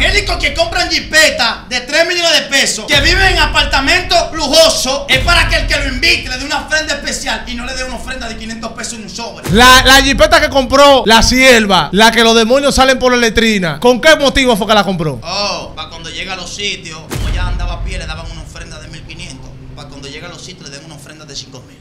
evangélicos que compran jipetas de 3 millones de pesos, que viven en apartamentos lujosos, es para que el que lo invite le dé una ofrenda especial y no le dé una ofrenda de 500 pesos en un sobre. La, la jipeta que compró la sierva, la que los demonios salen por la letrina, ¿con qué motivo fue que la compró? Oh, para cuando llega a los sitios, como ya andaba a pie, le daban una ofrenda de 1500. Para cuando llega a los sitios, le den una ofrenda de 5000.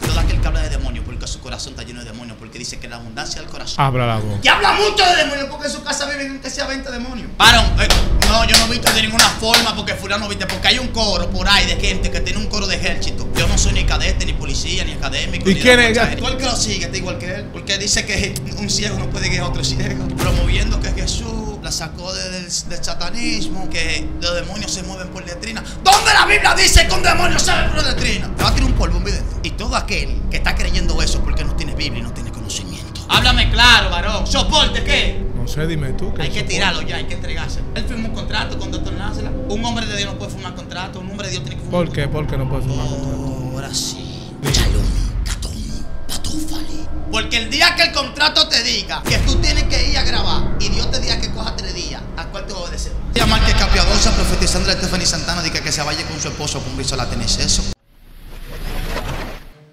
Todo aquel que habla de demonios, porque su corazón está lleno de demonios, porque dice que la abundancia del corazón. Habla la voz. Y habla mucho de demonios porque en su casa viven aunque sea 20 demonios. Varón, eh, no, yo no he visto de ninguna forma porque fulano viste, porque hay un coro por ahí de gente que tiene un coro de ejército. Yo no soy ni cadete, ni policía, ni académico. ¿Y ni quién es? Tú el que lo sigue está igual que él. Porque dice que un ciego no puede guiar a otro ciego. Promoviendo que Jesús la sacó de- del, del satanismo, que los demonios se mueven por letrina. ¿Dónde la Biblia dice que un demonio se mueve por letrina? Te va a tirar un polvo, un video. Y todo aquel que está creyendo eso porque no tiene Biblia y no tiene conocimiento. Háblame claro, varón. ¿Soporte qué? No sé, dime tú. ¿qué Hay que soporte? tirarlo ya, hay que entregárselo. Él firmó un contrato con Doctor Nácela. Un hombre de Dios no puede firmar contrato. Un hombre de Dios tiene que firmar ¿Por qué? ¿Por qué no puedes firmar contrato? Oh, ahora sí. Chalón. Porque el día que el contrato te diga que tú tienes que ir a grabar y Dios te diga que coja tres días, ¿a cuál te va a obedecer? Llama que Capiadosa profetizando a Stephanie Santana diga que se vaya con su esposo a cumplirse la tenés eso.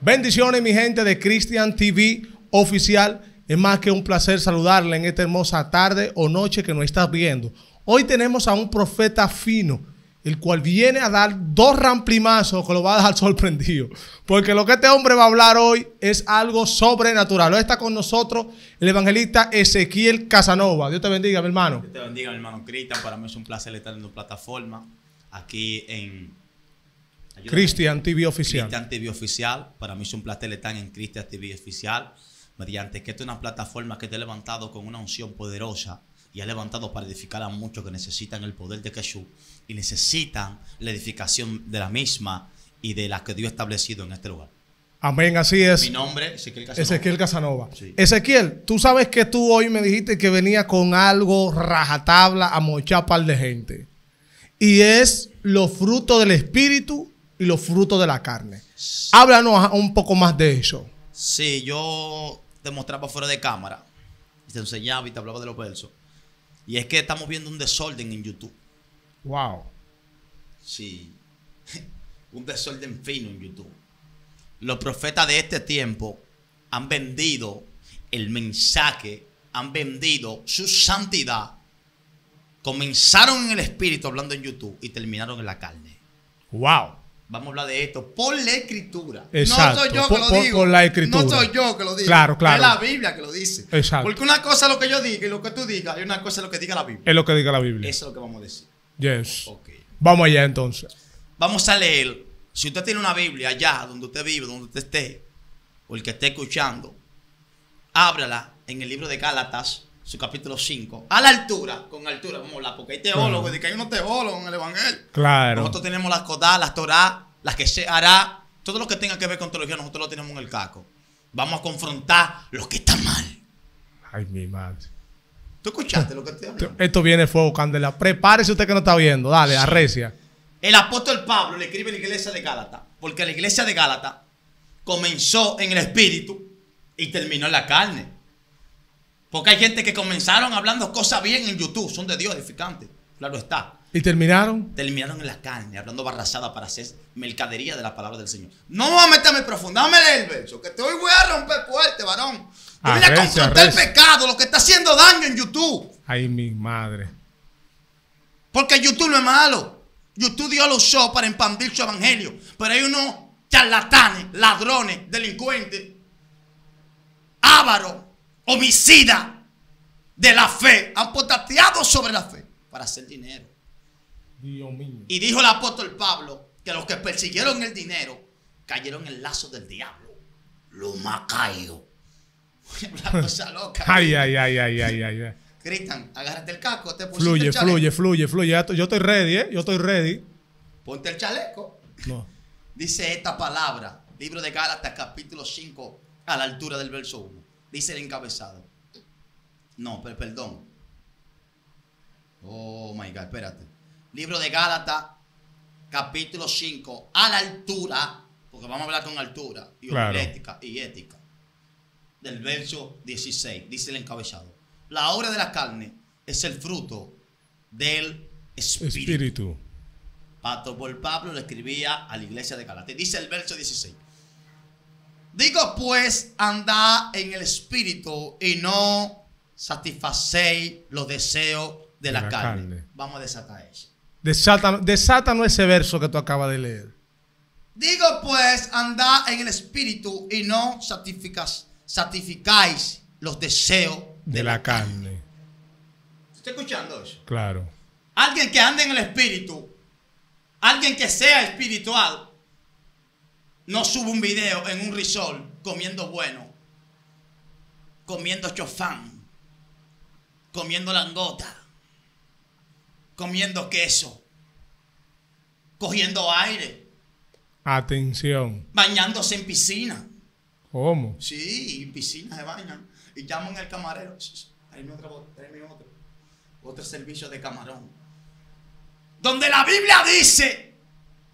Bendiciones, mi gente de Christian TV oficial. Es más que un placer saludarle en esta hermosa tarde o noche que nos estás viendo. Hoy tenemos a un profeta fino, el cual viene a dar dos ramplimazos que lo va a dejar sorprendido. Porque lo que este hombre va a hablar hoy es algo sobrenatural. Hoy está con nosotros el evangelista Ezequiel Casanova. Dios te bendiga, mi hermano. Dios te bendiga, mi hermano Cristian. Para mí es un placer estar en tu plataforma aquí en Ayúdame. Christian TV oficial. Cristian TV Oficial. Para mí es un placer estar en Cristian TV Oficial. Mediante que esta es una plataforma que te ha levantado con una unción poderosa y ha levantado para edificar a muchos que necesitan el poder de Jesús y necesitan la edificación de la misma y de la que Dios ha establecido en este lugar. Amén, así es. Mi nombre es Ezequiel Casanova. Ezequiel Casanova. Sí. Ezequiel, tú sabes que tú hoy me dijiste que venía con algo rajatabla a mochar par de gente. Y es los frutos del espíritu y los frutos de la carne. Háblanos un poco más de eso. Sí, yo te mostraba fuera de cámara. Y te enseñaba y te hablaba de los versos. Y es que estamos viendo un desorden en YouTube. Wow. Sí. Un desorden fino en YouTube. Los profetas de este tiempo han vendido el mensaje, han vendido su santidad. Comenzaron en el espíritu hablando en YouTube y terminaron en la carne. Wow. Vamos a hablar de esto por la escritura. Exacto, No soy yo por- que lo por- digo. por la escritura. No soy yo que lo digo. Claro, claro. Es la Biblia que lo dice. Exacto. Porque una cosa es lo que yo diga y lo que tú digas, y una cosa es lo que diga la Biblia. Es lo que diga la Biblia. Eso es lo que vamos a decir. Yes. Ok. Vamos allá entonces. Vamos a leer. Si usted tiene una Biblia allá donde usted vive, donde usted esté, o el que esté escuchando, ábrala en el libro de Gálatas, su capítulo 5, a la altura, con altura, vamos a hablar, porque hay teólogos, de que hay unos teólogos en el Evangelio. Claro. Nosotros tenemos las Kodá, las Torah, las que se hará, todo lo que tenga que ver con teología, nosotros lo tenemos en el caco. Vamos a confrontar lo que está mal. Ay, mi madre. ¿Tú escuchaste lo que te hablando? Esto viene fuego, Candela. Prepárese usted que no está viendo. Dale, arrecia. El apóstol Pablo le escribe a la iglesia de Gálatas, porque la iglesia de Gálatas comenzó en el espíritu y terminó en la carne. Porque hay gente que comenzaron hablando cosas bien en YouTube, son de Dios edificantes. Claro está. ¿Y terminaron? Terminaron en la carne, hablando barrazada para hacer mercadería de la palabra del Señor. No me voy a meterme profundo, dame el verso, que te hoy voy a romper fuerte, varón. Yo vine a confrontar el pecado, lo que está haciendo daño en YouTube. Ay, mi madre. Porque YouTube no es malo. YouTube Dios lo usó para expandir su evangelio. Pero hay unos charlatanes, ladrones, delincuentes, ávaros, homicidas de la fe. Han potateado sobre la fe para hacer dinero. Dios mío. Y dijo el apóstol Pablo que los que persiguieron el dinero cayeron en el lazo del diablo. Los macayos. Una cosa loca. Ay, ay, ay, ay, ay, ay. ay. Cristian, agárrate el casco. Te pusiste Fluye, el chaleco. fluye, fluye, fluye. Yo estoy ready, ¿eh? Yo estoy ready. Ponte el chaleco. No. Dice esta palabra, libro de Gálatas, capítulo 5, a la altura del verso 1. Dice el encabezado. No, pero perdón. Oh my God, espérate. Libro de Gálatas, capítulo 5, a la altura, porque vamos a hablar con altura y Claro. homilética y ética. Del verso 16, dice el encabezado. La obra de la carne es el fruto del Espíritu. Espíritu. Pastor Paul Pablo le escribía a la iglesia de Galatia. Dice el verso 16. Digo pues, andad en el Espíritu y no satisfacéis los deseos de, la, carne. Vamos a desatar eso. Desátanos ese verso que tú acabas de leer. Digo pues, andad en el Espíritu y no satisficáis los deseos De la carne. ¿Está escuchando eso? Claro. Alguien que ande en el Espíritu, alguien que sea espiritual, no sube un video en un resort comiendo bueno, comiendo chofán, comiendo langota, comiendo queso, cogiendo aire, Atención. bañándose en piscina. ¿Cómo? Sí, en piscina se bañan. Y llaman al camarero. Tráeme otra bot- tráeme otro. Otro servicio de camarón. Donde la Biblia dice,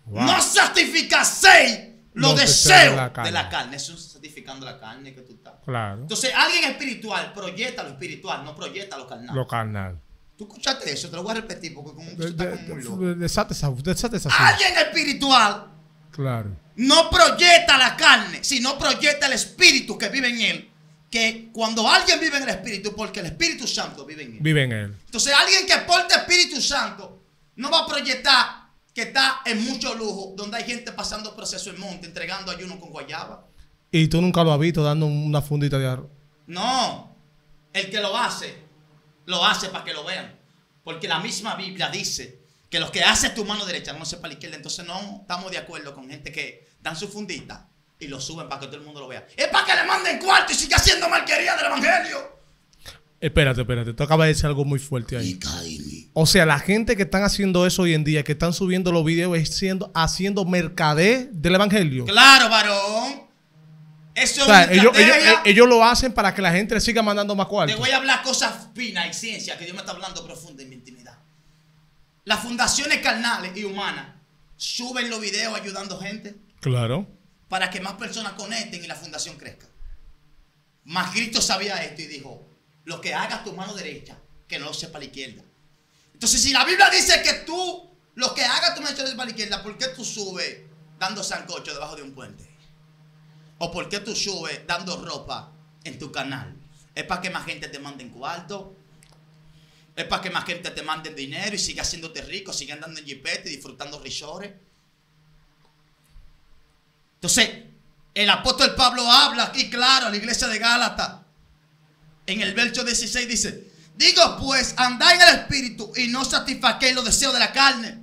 Wow. no santificaseis los, Los deseos deseos de la de carne. la carne. Eso es santificando la carne que tú estás. Claro. Entonces, alguien espiritual proyecta lo espiritual, no proyecta lo carnal. Lo carnal. ¿Tú escuchaste eso? Te lo voy a repetir porque como tú De- estás de- como muy loco. de- Desate esa, desate esa Alguien espiritual Claro. no proyecta la carne, sino proyecta el espíritu que vive en él. Que cuando alguien vive en el espíritu, porque el Espíritu Santo vive en él. Vive en él. Entonces, alguien que porta Espíritu Santo no va a proyectar que está en mucho lujo, donde hay gente pasando proceso en monte, entregando ayuno con guayaba. Y tú nunca lo has visto dando una fundita de arroz. No, el que lo hace, lo hace para que lo vean. Porque la misma Biblia dice que los que hace tu mano derecha no sepa la izquierda. Entonces no estamos de acuerdo con gente que dan su fundita y lo suben para que todo el mundo lo vea. Es para que le manden cuarto y siga haciendo malquería del evangelio. Espérate, espérate. Tú acabas de decir algo muy fuerte ahí. O sea, la gente que están haciendo eso hoy en día, que están subiendo los videos, es siendo, haciendo mercadez del evangelio. Claro, varón. Eso O sea, es ellos, ellos, estrategia. ellos lo hacen para que la gente le siga mandando más Te cuartos. voy a hablar cosas finas y ciencia que Dios me está hablando profunda en mi intimidad. Las fundaciones carnales y humanas suben los videos ayudando gente Claro. para que más personas conecten y la fundación crezca. Mas Cristo sabía esto y dijo, lo que hagas tu mano derecha, que no lo sepa la izquierda. Entonces, si la Biblia dice que tú, lo que hagas tu mano derecha para la izquierda, ¿por qué tú subes dando sancocho debajo de un puente? ¿O por qué tú subes dando ropa en tu canal? ¿Es para que más gente te mande en cuarto? ¿Es para que más gente te mande dinero y siga haciéndote rico, siga andando en jipete y disfrutando risores? Entonces, el apóstol Pablo habla aquí claro a la iglesia de Gálatas. En el verso 16 dice, digo pues, andad en el espíritu y no satisfaquéis los deseos de la carne.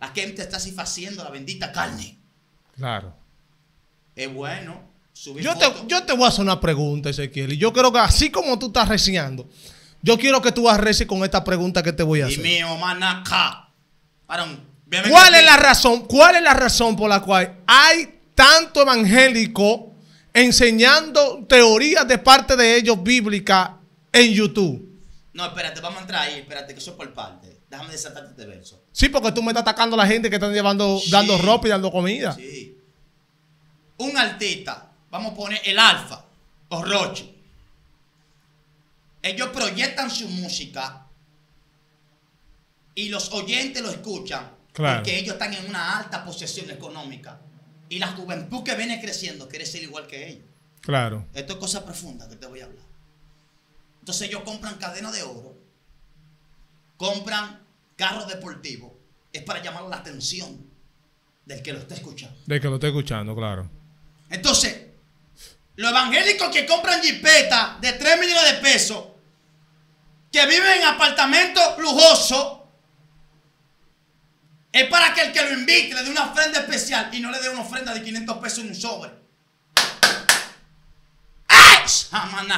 La gente está satisfaciendo la bendita carne. Claro. Es bueno subir Yo te, yo te voy a hacer una pregunta, Ezequiel. Y yo creo que así como tú estás reciando, yo quiero que tú arrecies con esta pregunta que te voy a hacer. ¿Cuál es la razón? ¿Cuál es la razón por la cual hay tanto evangélico enseñando teorías de parte de ellos bíblicas en YouTube? No, espérate, vamos a entrar ahí. Espérate, que eso es por parte. Déjame desatarte este verso. Sí, porque tú me estás atacando a la gente que están llevando, Sí. dando ropa y dando comida. Sí. Un artista, vamos a poner el Alfa o Roche. Ellos proyectan su música y los oyentes lo escuchan Claro. porque ellos están en una alta posesión económica. Y la juventud que viene creciendo quiere ser igual que ellos. Claro. Esto es cosa profunda que te voy a hablar. Entonces ellos compran cadena de oro, compran carros deportivos, es para llamar la atención del que lo está escuchando. De que lo estoy escuchando, claro. Entonces, los evangélicos que compran jipeta de 3 millones de pesos, que viven en apartamentos lujosos, es para que el que lo invite le dé una ofrenda especial y no le dé una ofrenda de 500 pesos en un sobre.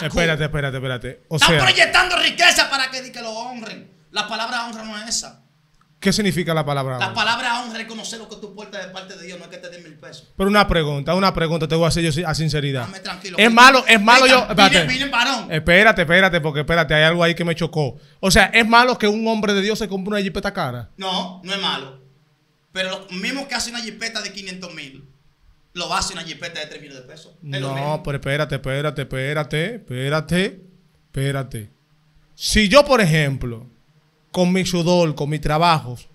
Espérate, espérate, espérate. O Están sea, proyectando riqueza para que, que lo honren. La palabra honra no es esa. ¿qué significa la palabra? La honra? palabra honra es conocer lo que tú portas de parte de Dios, no es que te den mil pesos. Pero una pregunta, una pregunta, te voy a hacer yo a sinceridad. Dame tranquilo. Es malo, es malo yo. Espérate. Varón. Espérate, espérate, porque espérate, hay algo ahí que me chocó. O sea, es malo que un hombre de Dios se compre una jipeta cara. No, no es malo. Pero lo mismo que hace una jipeta de 500 mil, lo hace una jipeta de 3 millones de pesos. No, pero espérate, espérate, espérate, espérate, espérate. Si yo, por ejemplo, con mi sudor, con mis trabajos,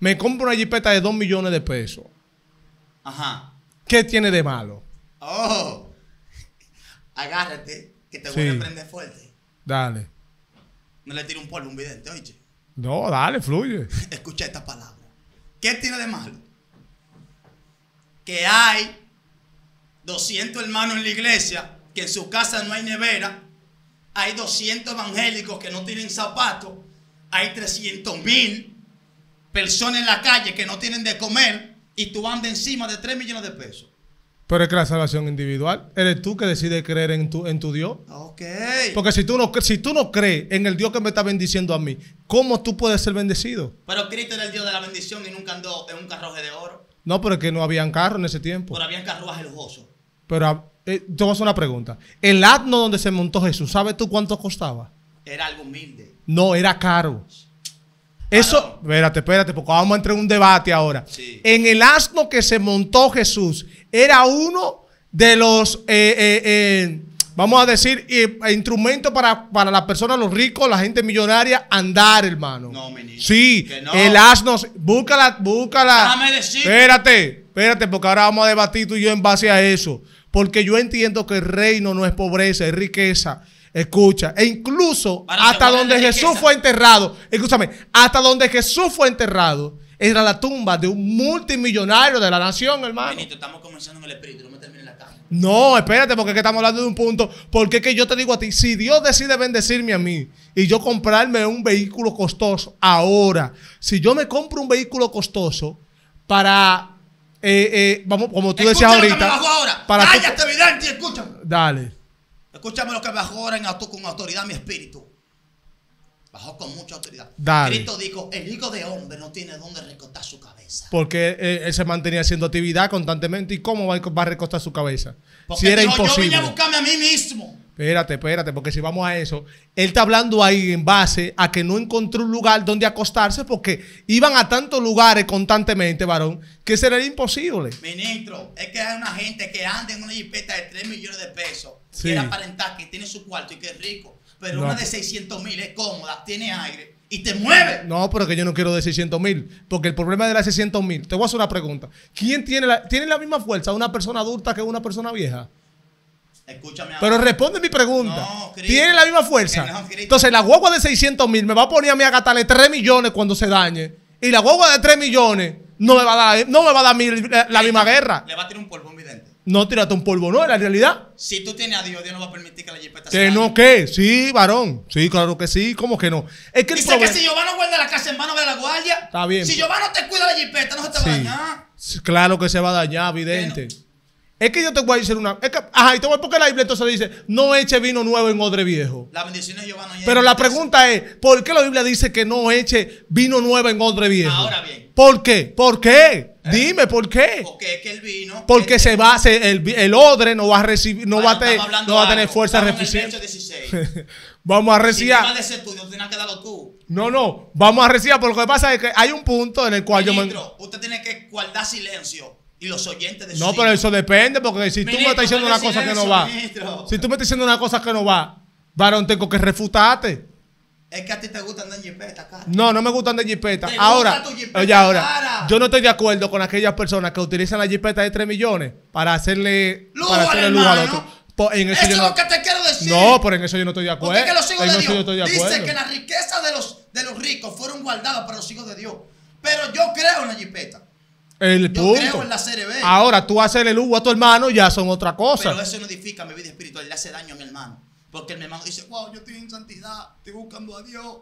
me compro una jipeta de 2 millones de pesos. Ajá. ¿Qué tiene de malo? Oh. Agárrate, que te Sí. voy a prender fuerte. Dale. No le tire un polvo un vidente, oye. No, dale, fluye. Escucha esta palabra. ¿Qué tiene de malo? Que hay 200 hermanos en la iglesia, que en su casa no hay nevera, hay 200 evangélicos que no tienen zapatos, hay 300 mil personas en la calle que no tienen de comer y tú andas encima de 3 millones de pesos. Pero es que la salvación individual, eres tú que decides creer en tu, en tu Dios. Ok. Porque si tú, no, si tú no crees en el Dios que me está bendiciendo a mí, ¿cómo tú puedes ser bendecido? Pero Cristo era el Dios de la bendición y nunca andó en un carruaje de oro. No, pero es que no habían carro en ese tiempo. Pero había carruajes lujosos. Pero ah, eh, te voy a hacer una pregunta. El asno donde se montó Jesús, ¿sabes tú cuánto costaba? Era algo humilde. No, era caro. Eso, espérate, espérate, porque vamos a entrar en un debate ahora. Sí. En el asno que se montó Jesús, era uno de los, eh, eh, eh, vamos a decir, instrumentos para, para las personas, los ricos, la gente millonaria, andar, hermano. No, ministro. Sí, Que no. el asno, búscala, búscala. Déjame decir. Espérate, espérate, porque ahora vamos a debatir tú y yo en base a eso. Porque yo entiendo que el reino no es pobreza, es riqueza. Escucha, e incluso hasta donde Jesús riqueza. fue enterrado, escúchame, hasta donde Jesús fue enterrado, era la tumba de un multimillonario de la nación, hermano. Ministro, estamos comenzando en el espíritu, no me termine la carne. No, espérate, porque es que estamos hablando de un punto. Porque es que yo te digo a ti, si Dios decide bendecirme a mí y yo comprarme un vehículo costoso ahora, si yo me compro un vehículo costoso para, eh, eh, vamos, como tú decías Escucha lo que ahorita, me bajó ahora. para Cállate, evidente, y escúchame. dale. Escúchame lo que bajó ahora en auto, con autoridad mi espíritu. Bajó con mucha autoridad. Dale. Cristo dijo, el hijo de hombre no tiene dónde recostar su cabeza. Porque él se mantenía haciendo actividad constantemente y cómo va a recostar su cabeza. Porque si era dijo, yo imposible. vine a buscarme a mí mismo. Espérate, espérate, porque si vamos a eso, él está hablando ahí en base a que no encontró un lugar donde acostarse porque iban a tantos lugares constantemente, varón, que sería imposible. Ministro, es que hay una gente que anda en una jipeta de 3 millones de pesos. Sí. Quiere aparentar que tiene su cuarto y que es rico. Pero No. una de 600 mil es cómoda, tiene aire y te mueve. No, pero que yo no quiero de 600 mil, porque el problema de las 600 mil, te voy a hacer una pregunta. ¿Quién tiene la, tiene la misma fuerza una persona adulta que una persona vieja? Escúchame ahora. Pero responde mi pregunta. No, Cristo. ¿Tiene la misma fuerza? No. Entonces, la guagua de 600 mil me va a poner a mí a gastarle 3 millones cuando se dañe. Y la guagua de 3 millones no me va a dar, no me va a dar la misma guerra. Le va a tirar un polvo a un vidente. No tírate un polvo, no, en la realidad. Si tú tienes a Dios, Dios no va a permitir que la jipeta se Que no, ¿qué? Sí, varón. Sí, claro que sí. ¿Cómo que no? Es que Dice que si no guarda la casa en vano de la guardia. Está bien. Si no te cuida la jipeta, no se te va a dañar. Claro que se va a dañar, evidente. Es que yo te voy a decir una... Es que, ajá, y te voy a porque la Biblia entonces dice, no eche vino nuevo en odre viejo. La bendición de Jehová no llega. Pero la pregunta es, ¿por qué la Biblia dice que no eche vino nuevo en odre viejo? Ahora bien. ¿Por qué? ¿Por qué? Dime, ¿por qué? Porque es que el vino. Porque el- se va hacer, el, el odre no va a recibir, no va a, tener, no va a tener algo. fuerza 16. Vamos a reciar. no. No, no, vamos a reciar, pero lo que pasa es que hay un punto en el cual yo me... Usted tiene que guardar silencio. Y los oyentes de su No, pero eso depende, porque si tú me estás diciendo una cosa que no va, ministro. si tú me estás diciendo una cosa que no va, varón, tengo que refutarte. Es que a ti te gusta andar en jipeta, cara. No, no me gustan de jipeta. Te Ahora, gusta tu jipeta oye, ahora, cara. yo no estoy de acuerdo con aquellas personas que utilizan la jipeta de 3 millones para hacerle, Lujo para al hacerle lujo al hermano. otro. Po- en eso Eso yo es no, lo que te quiero decir. no, pero en eso yo no estoy de acuerdo. Porque es que los hijos en de yo Dios estoy de dice acuerdo. que la riqueza de los, de los ricos fueron guardadas para los hijos de Dios. Pero yo creo en la jipeta. El Yo punto. creo en la serie B. Ahora, tú hacerle lujo a tu hermano ya son otra cosa. Pero eso no edifica mi vida espiritual, le hace daño a mi hermano. Porque mi hermano dice, wow, yo estoy en santidad, estoy buscando a Dios.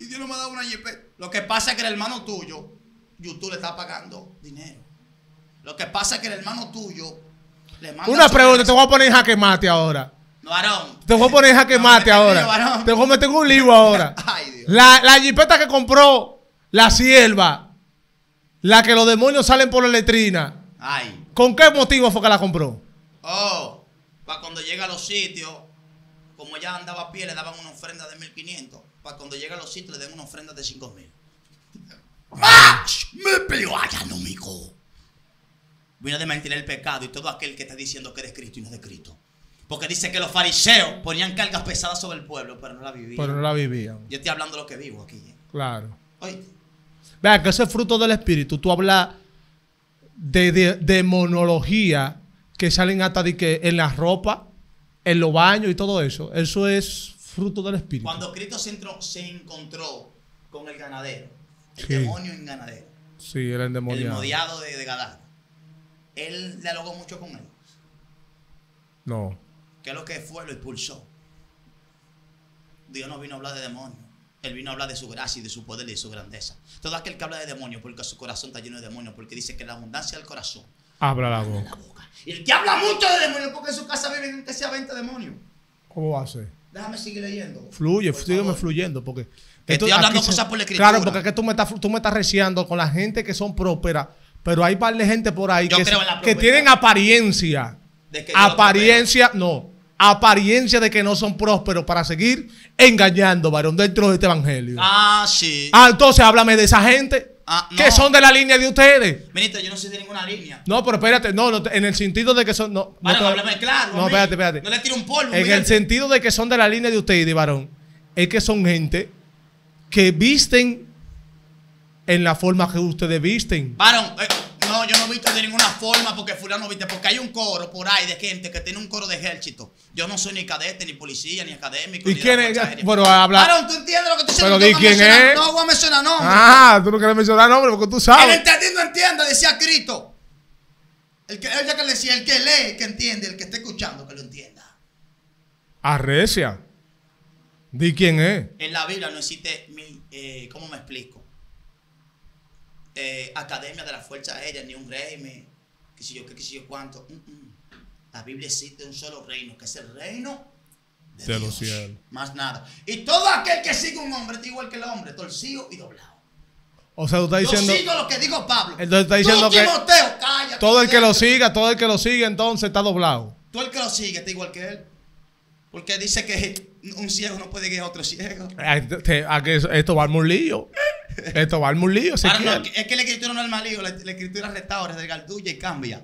Y Dios no me ha dado una jipeta. Lo que pasa es que el hermano tuyo, YouTube le está pagando dinero. Lo que pasa es que el hermano tuyo le manda Una pregunta, te voy a poner en jaque mate ahora. No, varón. Te voy a poner en jaque mate ahora. Te voy a meter un lío ahora. Ay, Dios. La, la jipeta que compró la sierva, la que los demonios salen por la letrina, Ay. ¿con qué motivo fue que la compró? Oh, para cuando llega a los sitios, como ya andaba a pie, le daban una ofrenda de 1500. Para cuando llega a los sitios, le den una ofrenda de 5000. ¡Ah! ¡Me peleó allá, no, mijo! Vine a desmentir el pecado y todo aquel que está diciendo que eres Cristo y no es de Cristo. Porque dice que los fariseos ponían cargas pesadas sobre el pueblo, pero no la vivían. Pero no la vivían. Yo estoy hablando de lo que vivo aquí. Claro. Oye, Vea que ese fruto del espíritu, tú hablas de, de, demonología que salen hasta de que en la ropa, en los baños y todo eso. Eso es fruto del espíritu. cuando Cristo se, entró- se encontró con el ganadero, el Sí. demonio en ganadero, Sí, era el endemoniado. modiado de, de Gadara, él dialogó mucho con él. No. ¿Qué es lo que fue? Lo expulsó. Dios no vino a hablar de demonios. Él vino a hablar de su gracia y de su poder y de su grandeza. Todo aquel que habla de demonios, porque su corazón está lleno de demonios, porque dice que la abundancia del corazón Habla la boca. la boca. Y el que habla mucho de demonios, porque en su casa viven que sea 20 demonios. ¿Cómo va a ser? Déjame seguir leyendo. Fluye, sígueme fluyendo, porque... Que esto- estoy hablando cosas por la escritura. Claro, porque es que tú me estás, tú me estás reciando con la gente que son prósperas, pero hay par de gente por ahí Yo que, creo en la que prosperidad. tienen apariencia. De que Apariencia, no. Apariencia de que no son prósperos para seguir engañando, varón, dentro de este evangelio. Ah, Ah, sí. entonces háblame de esa gente Ah, no. que son de la línea de ustedes. Ministro, yo no soy de ninguna línea. No, pero espérate, no, no, en el sentido de que son. No, no Bueno, háblame claro. No, espérate, espérate. No le tiro un polvo. En el sentido de que son de la línea de ustedes, varón, es que son gente que visten en la forma que ustedes visten. Varón, eh, no, yo no he visto de ninguna forma porque fulano viste, porque hay un coro por ahí de gente que tiene un coro de ejército. Yo no soy ni cadete, ni policía, ni académico. ¿Y ni quién es? Bueno, habla- Varón, tú entiendes lo que estoy diciendo. Pero No di quién es. No voy a mencionar nombres. Ah, tú no quieres mencionar nombre porque tú El sabes. entendido entienda, decía Cristo. El que, ella que le decía, el que lee, que entiende, el que esté escuchando, que lo entienda. Arrecia. Di quién es. En la Biblia no existe, mi- eh, ¿cómo me explico? Eh, academia de la Fuerza Aérea, ni un régimen, qué sé yo qué, qué sé yo cuánto. Mm, mm. La Biblia existe un solo reino, que es el reino de, De Dios. los cielos. Más nada. Y todo aquel que sigue un hombre está igual que el hombre, torcido y doblado. O sea, tú estás Yo diciendo. sigo lo que dijo Pablo. Entonces está diciendo Tú, que Timoteo, cállate, Todo el que lo siga, todo el que lo siga, entonces está doblado. Tú el que lo sigue está igual que él. Porque dice que un ciego no puede guiar a otro ciego. Ay, te- a que eso- Esto va a armar un lío. Esto va a armar un lío. Ahora, no, es que- la escritura no es malío, la, la escritura restaura, desgaldulla y cambia.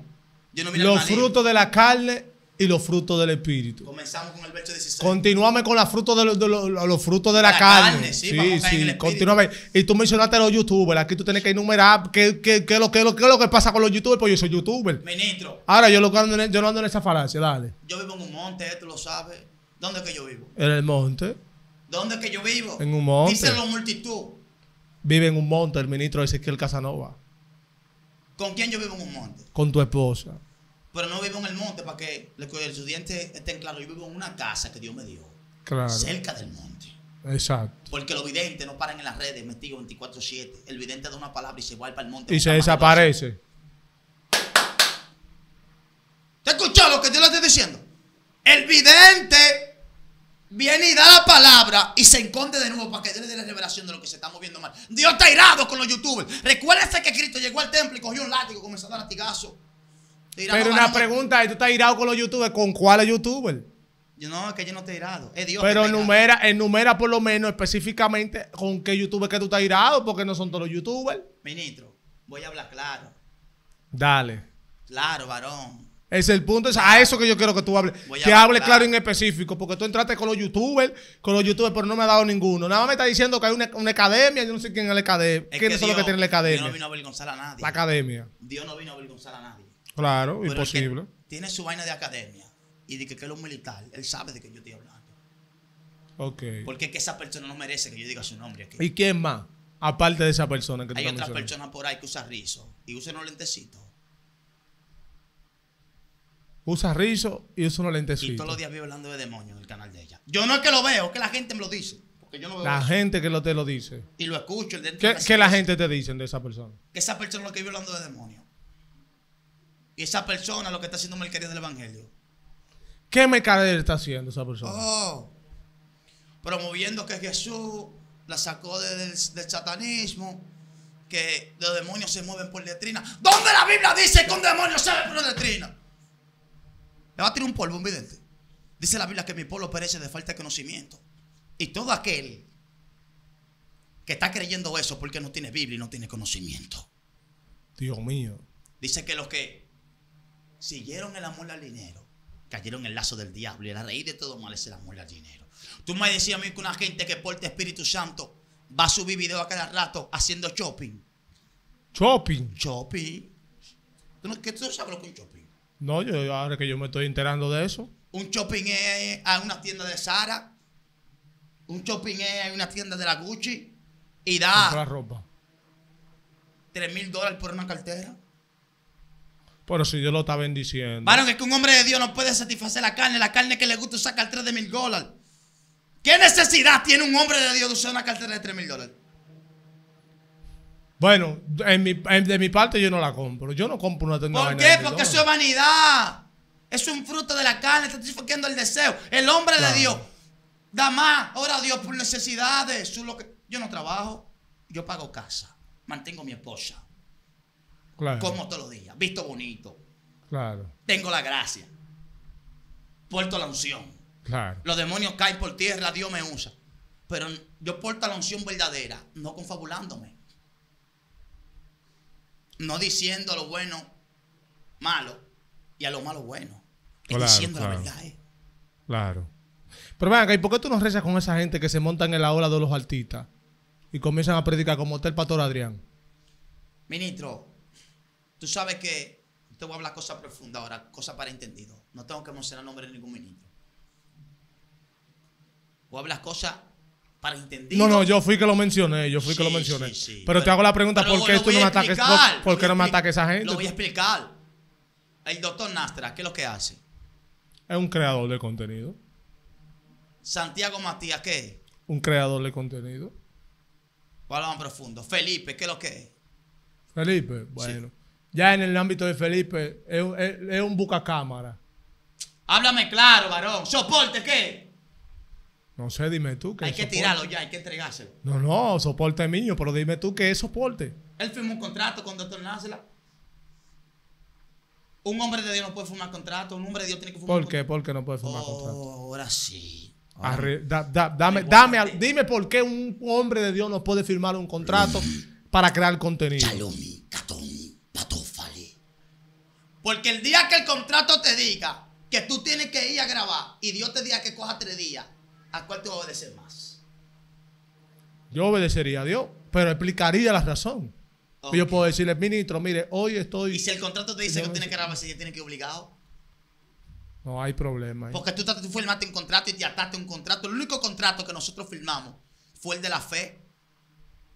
Yo no miro el Los frutos de la carne y los frutos del espíritu. Comenzamos con el verso 16. Continúame con los frutos de los, de los- los frutos de la, La carne. carne, sí, vamos a el. Continúame. Y tú mencionaste a los youtubers. Aquí tú tienes que enumerar qué, qué, qué es lo, qué, lo, qué es lo que pasa con los youtubers, porque yo soy youtuber. Ministro, Ahora yo, lo yo no ando en esa falacia, dale. yo vivo en un monte, tú lo sabes. ¿Dónde es que yo vivo? En el monte. ¿Dónde es que yo vivo? En un monte. Dice la multitud. Vive en un monte el ministro Ezequiel Casanova. ¿Con quién yo vivo en un monte? Con tu esposa. Pero no vivo en el monte para que los estudiantes estén claros. Yo vivo en una casa que Dios me dio. Claro. Cerca del monte. Exacto. Porque los videntes no paran en las redes, metidos 24-7. El vidente da una palabra y se va para el monte. Y se desaparece. ¿Te escuchó lo que yo le estoy diciendo? El vidente viene y da la palabra y se esconde de nuevo para que Dios le dé la revelación de lo que se está moviendo mal. Dios está irado con los youtubers. Recuérdese que Cristo llegó al templo y cogió un látigo y comenzó a dar latigazo. Pero una pregunta, ¿y tú estás irado con los youtubers? ¿Con cuáles youtubers? Yo no, es que yo no estoy irado. Es Dios. Pero enumera, enumera por lo menos específicamente con qué youtuber que tú estás irado, porque no son todos los youtubers. Ministro, voy a hablar claro. Dale. Claro, varón. Es el punto, es a eso que yo quiero que tú hables. Voy Que hables claro. en específico, porque tú entraste con los youtubers, con los youtubers, pero no me ha dado ninguno. Nada más me está diciendo que hay una, una academia, yo no sé quién es la academia. Es ¿Quiénes son los que tienen la Dios no academia? vino a avergonzar a nadie. La academia. Dios no vino a avergonzar a nadie. Claro, Pero el que imposible. tiene su vaina de academia y de que, que es lo militar, él sabe de que yo estoy hablando. Ok. Porque es que esa persona no merece que yo diga su nombre aquí. ¿Y quién más? Aparte de esa persona que tú Hay estás otra mencionando. persona por ahí que usa rizo y usa unos lentecitos. Usa rizo y usa unos Y lentecitos. todos los días vive hablando de demonios en el canal de ella. Yo no es que lo veo, es que la gente me lo dice. Porque yo no veo La eso. gente que lo te lo dice. Y lo escucho. ¿Qué, de qué la gente te dicen de esa persona? Que esa persona es lo que vive hablando de demonios. Y esa persona lo que está haciendo mercadería del evangelio. ¿Qué mercader está haciendo esa persona? Oh, promoviendo que Jesús la sacó de- del, del satanismo, que los demonios se mueven por letrina. ¿Dónde la Biblia dice que un demonio se mueve por letrina? Le va a tirar un polvo, un vidente. Dice la Biblia que mi pueblo perece de falta de conocimiento. Y todo aquel que está creyendo eso porque no tiene Biblia y no tiene conocimiento. Dios mío. Dice que los que siguieron el amor al dinero cayeron en el lazo del diablo y la raíz de todo mal es el amor al dinero. Tú me decías a mí que una gente que porta Espíritu Santo va a subir video a cada rato haciendo shopping. Shopping. Shopping. ¿Tú, no, ¿qué, ¿Tú sabes lo que es un shopping? No, yo ahora que yo me estoy enterando de eso. Un shopping es a una tienda de Sara. Un shopping es a una tienda de la Gucci. Y da ropa. 3 mil dólares por una cartera. Pero si Dios lo está bendiciendo. Varón, es que un hombre de Dios no puede satisfacer la carne. La carne que le gusta sacar 3 de mil dólares. ¿Qué necesidad tiene un hombre de Dios de usar una cartera de 3 mil dólares? Bueno, en mi, en- de mi parte yo no la compro. Yo no compro una tienda ¿Por qué? Porque eso es vanidad. Es un fruto de la carne. Está satisfaciendo el deseo. El hombre Claro. de Dios da más. Ora a Dios por necesidades. Lo que... Yo no trabajo. Yo pago casa. Mantengo a mi esposa. Claro. Como todos los días. Visto bonito. Claro. Tengo la gracia. Porto la unción. Claro. Los demonios caen por tierra. Dios me usa. Pero yo porto la unción verdadera. No confabulándome. No diciendo a lo bueno malo y a lo malo bueno. Es Claro, diciendo claro. la verdad. eh. Claro. Pero ven acá, ¿y por qué tú no rezas con esa gente que se montan en la ola de los artistas y comienzan a predicar como está el pastor Adrián? Ministro, tú sabes que te voy a hablar cosas profundas ahora, cosas para entendido. No tengo que mencionar el nombre de ningún ministro. Voy a hablar cosas para entendido. No, no, yo fui que lo mencioné, yo fui que lo mencioné. sí, sí. Pero, te hago la pregunta, ¿por qué tú no me ataques, por, por qué no me ataques a esa gente? Lo voy a explicar. El doctor Nastra, ¿qué es lo que hace? Es un creador de contenido. Santiago Matías, ¿qué es? Un creador de contenido. Vamos más profundo. Felipe, ¿qué es lo que es? Felipe, bueno. Ya en el ámbito de Felipe, es, un- es, es un bucacámara. Háblame claro, varón. ¿Soporte qué? No sé, dime tú qué Hay que tirarlo ya, hay que entregárselo. No, no, soporte mío, pero dime tú qué es soporte. Él firmó un contrato con doctor Nasla. Un hombre de Dios no puede firmar contrato. Un hombre de Dios tiene que firmar ¿Por qué? ¿Por qué no puede firmar contrato. contrato? Ahora sí. Arre- da- da- dame, dame, que al- dime por qué un hombre de Dios no puede firmar un contrato para crear contenido. Porque el día que el contrato te diga que tú tienes que ir a grabar y Dios te diga que coja tres días, ¿a cuál te va a obedecer más? Yo obedecería a Dios, pero explicaría la razón. Ok. Yo puedo decirle, ministro, mire, hoy estoy. Y si el contrato te dice que tienes que ya tienes que ir obligado. No hay problema. ahí. Porque tú, tú firmaste un contrato y te ataste un contrato. El único contrato que nosotros firmamos fue el de la fe,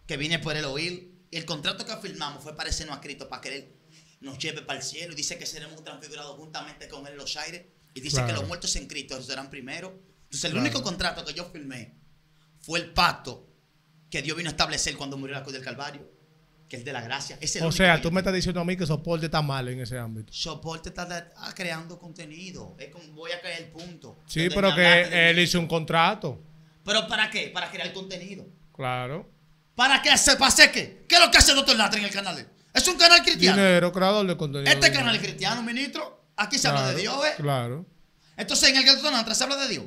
que viene por el oír. Y el contrato que firmamos fue para a Cristo, para que Él nos lleve para el cielo. Y dice que seremos transfigurados juntamente con Él en los aires. Y dice Claro. que los muertos en Cristo serán primero. Entonces, el Claro. único contrato que yo firmé fue el pacto que Dios vino a establecer cuando murió la cruz del Calvario, que es el de la gracia. Ese es el O sea, que tú me estás diciendo a mí que soporte está mal en ese ámbito. Soporte está ah, creando contenido. Es como voy a caer el punto. Sí, pero que él hizo un contrato. ¿Pero para qué? Para crear contenido. Claro. ¿Para qué hace? ¿Para hacer qué? ¿Qué es lo que hace el doctor Latre en el canal? ¿Es un canal cristiano? Dinero, creador de contenido. Este canal es cristiano, ministro. Aquí se habla de Dios, ¿eh? Claro. Entonces en el doctor Latre se habla de Dios.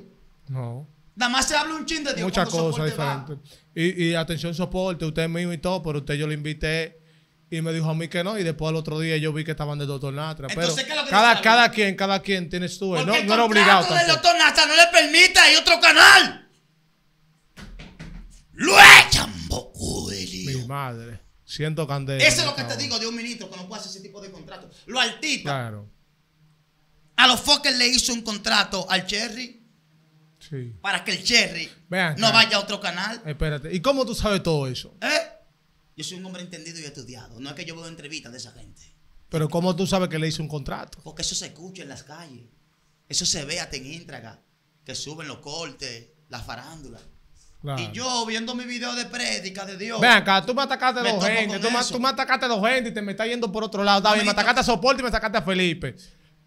No. Nada más se habla un chin de Dios. Muchas cosas diferentes. Y, y atención, soporte, usted mismo y todo, pero usted yo lo invité y me dijo a mí que no. Y después al otro día yo vi que estaban de doctor Natra. Pero Entonces, ¿qué es lo que cada, cada quien, cada quien tiene su. No, el no era obligado del doctor Natra no le permite hay otro canal. Lo echan Mi madre. Siento candela. Eso es lo que te digo de un ministro que no puede hacer ese tipo de contrato. Los artistas. Claro. A los Fokker le hizo un contrato al Cherry Sí. para que el Cherry Vean no vaya a otro canal. Espérate. ¿Y cómo tú sabes todo eso? ¿Eh? Yo soy un hombre entendido y estudiado. No es que yo veo entrevistas de esa gente. Pero ¿cómo tú sabes que le hizo un contrato? Porque eso se escucha en las calles. Eso se ve hasta en Intraga. Que suben los cortes, las farándulas. Claro. Y yo viendo mi video de prédica de Dios. Ven acá, tú me atacaste Me dos gente, tú me, eso. tú me atacaste dos gente y te me estás yendo por otro lado. Bien, me atacaste a Soporte y me atacaste a Felipe.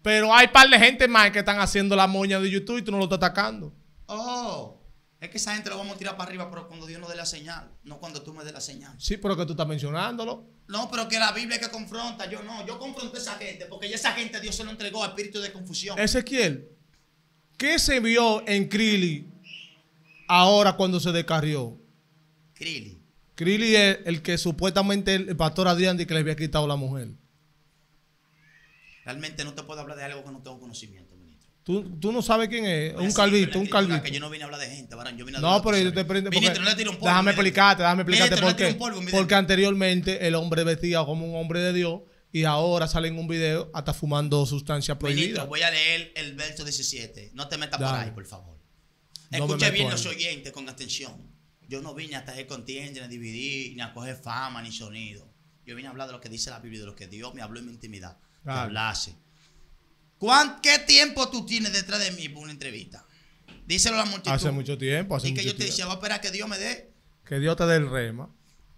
Pero hay par de gente más que están haciendo la moña de YouTube y tú no lo estás atacando. Oh, es que esa gente lo vamos a tirar para arriba, pero cuando Dios nos dé la señal, no cuando tú me des la señal. Sí, pero que tú estás mencionándolo. No, pero que la Biblia es que confronta. Yo no, yo confronté a esa gente porque ya esa gente Dios se lo entregó a espíritu de confusión. Ezequiel, ¿qué se vio en Krili ahora cuando se descarrió? Krili. Krili es el que supuestamente el pastor Adrián que le había quitado la mujer. Realmente no te puedo hablar de algo que no tengo conocimiento. Tú, tú no sabes quién es. Un seguir calvito, un calvito. Que yo no vine a hablar de gente, varón. Yo vine a No, pero yo te prende. porque- le tire un polvo, déjame explicarte, déjame explicarte por polvo, qué. Porque anteriormente el hombre vestía como un hombre de Dios y ahora sale en un video hasta fumando sustancias prohibidas. voy a leer el verso 17. No te metas por ahí, por favor. No Escuche bien ahí. los oyentes con atención. Yo no vine a traer contienda, ni a dividir, ni a coger fama, ni sonido. Yo vine a hablar de lo que dice la Biblia, de lo que Dios me habló en mi intimidad. Que hablase. ¿Cuán- ¿Qué tiempo tú tienes detrás de mí por una entrevista? Díselo a la multitud. Hace mucho tiempo, hace y que mucho yo te tiempo. decía, voy a esperar que Dios me dé. Que Dios te dé el rema.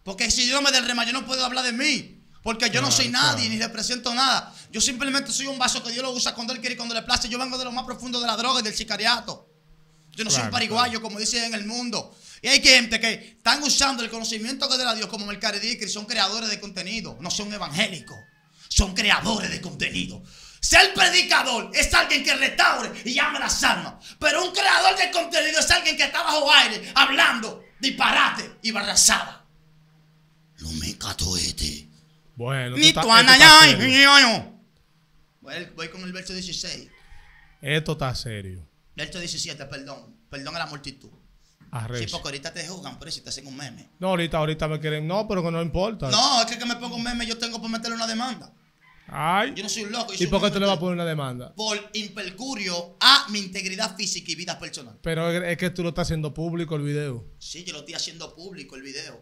Porque si Dios me da el rema, yo no puedo hablar de mí. Porque yo no soy nadie, claro. ni represento nada. Yo simplemente soy un vaso que Dios lo usa cuando Él quiere y cuando le place. Yo vengo de lo más profundo de la droga y del sicariato. Yo no soy un pariguayo, como dicen en el mundo. Y hay gente que están usando el conocimiento que de la Dios como mercadería y son creadores de contenido. No son evangélicos. Son creadores de contenido. Ser predicador es alguien que restaure y llama las almas. Pero un creador de contenido es alguien que está bajo aire, hablando disparate y barrazada. Lo me cato este. Bueno, Ni tu. Voy, voy con el verso 16. Esto está serio. Verso 17, perdón. Perdón a la multitud. Sí, Arrecho. porque ahorita te juzgan por eso y te hacen un meme. No, ahorita, ahorita me quieren. No, pero que no importa. No, es que, que me pongo un meme yo tengo por meterle una demanda. Ay. Yo no soy un loco. yo ¿Y soy por qué tú le vas a poner una demanda? Por impercurio a mi integridad física y vida personal. Pero es que tú lo estás haciendo público el video. Sí, yo lo estoy haciendo público el video.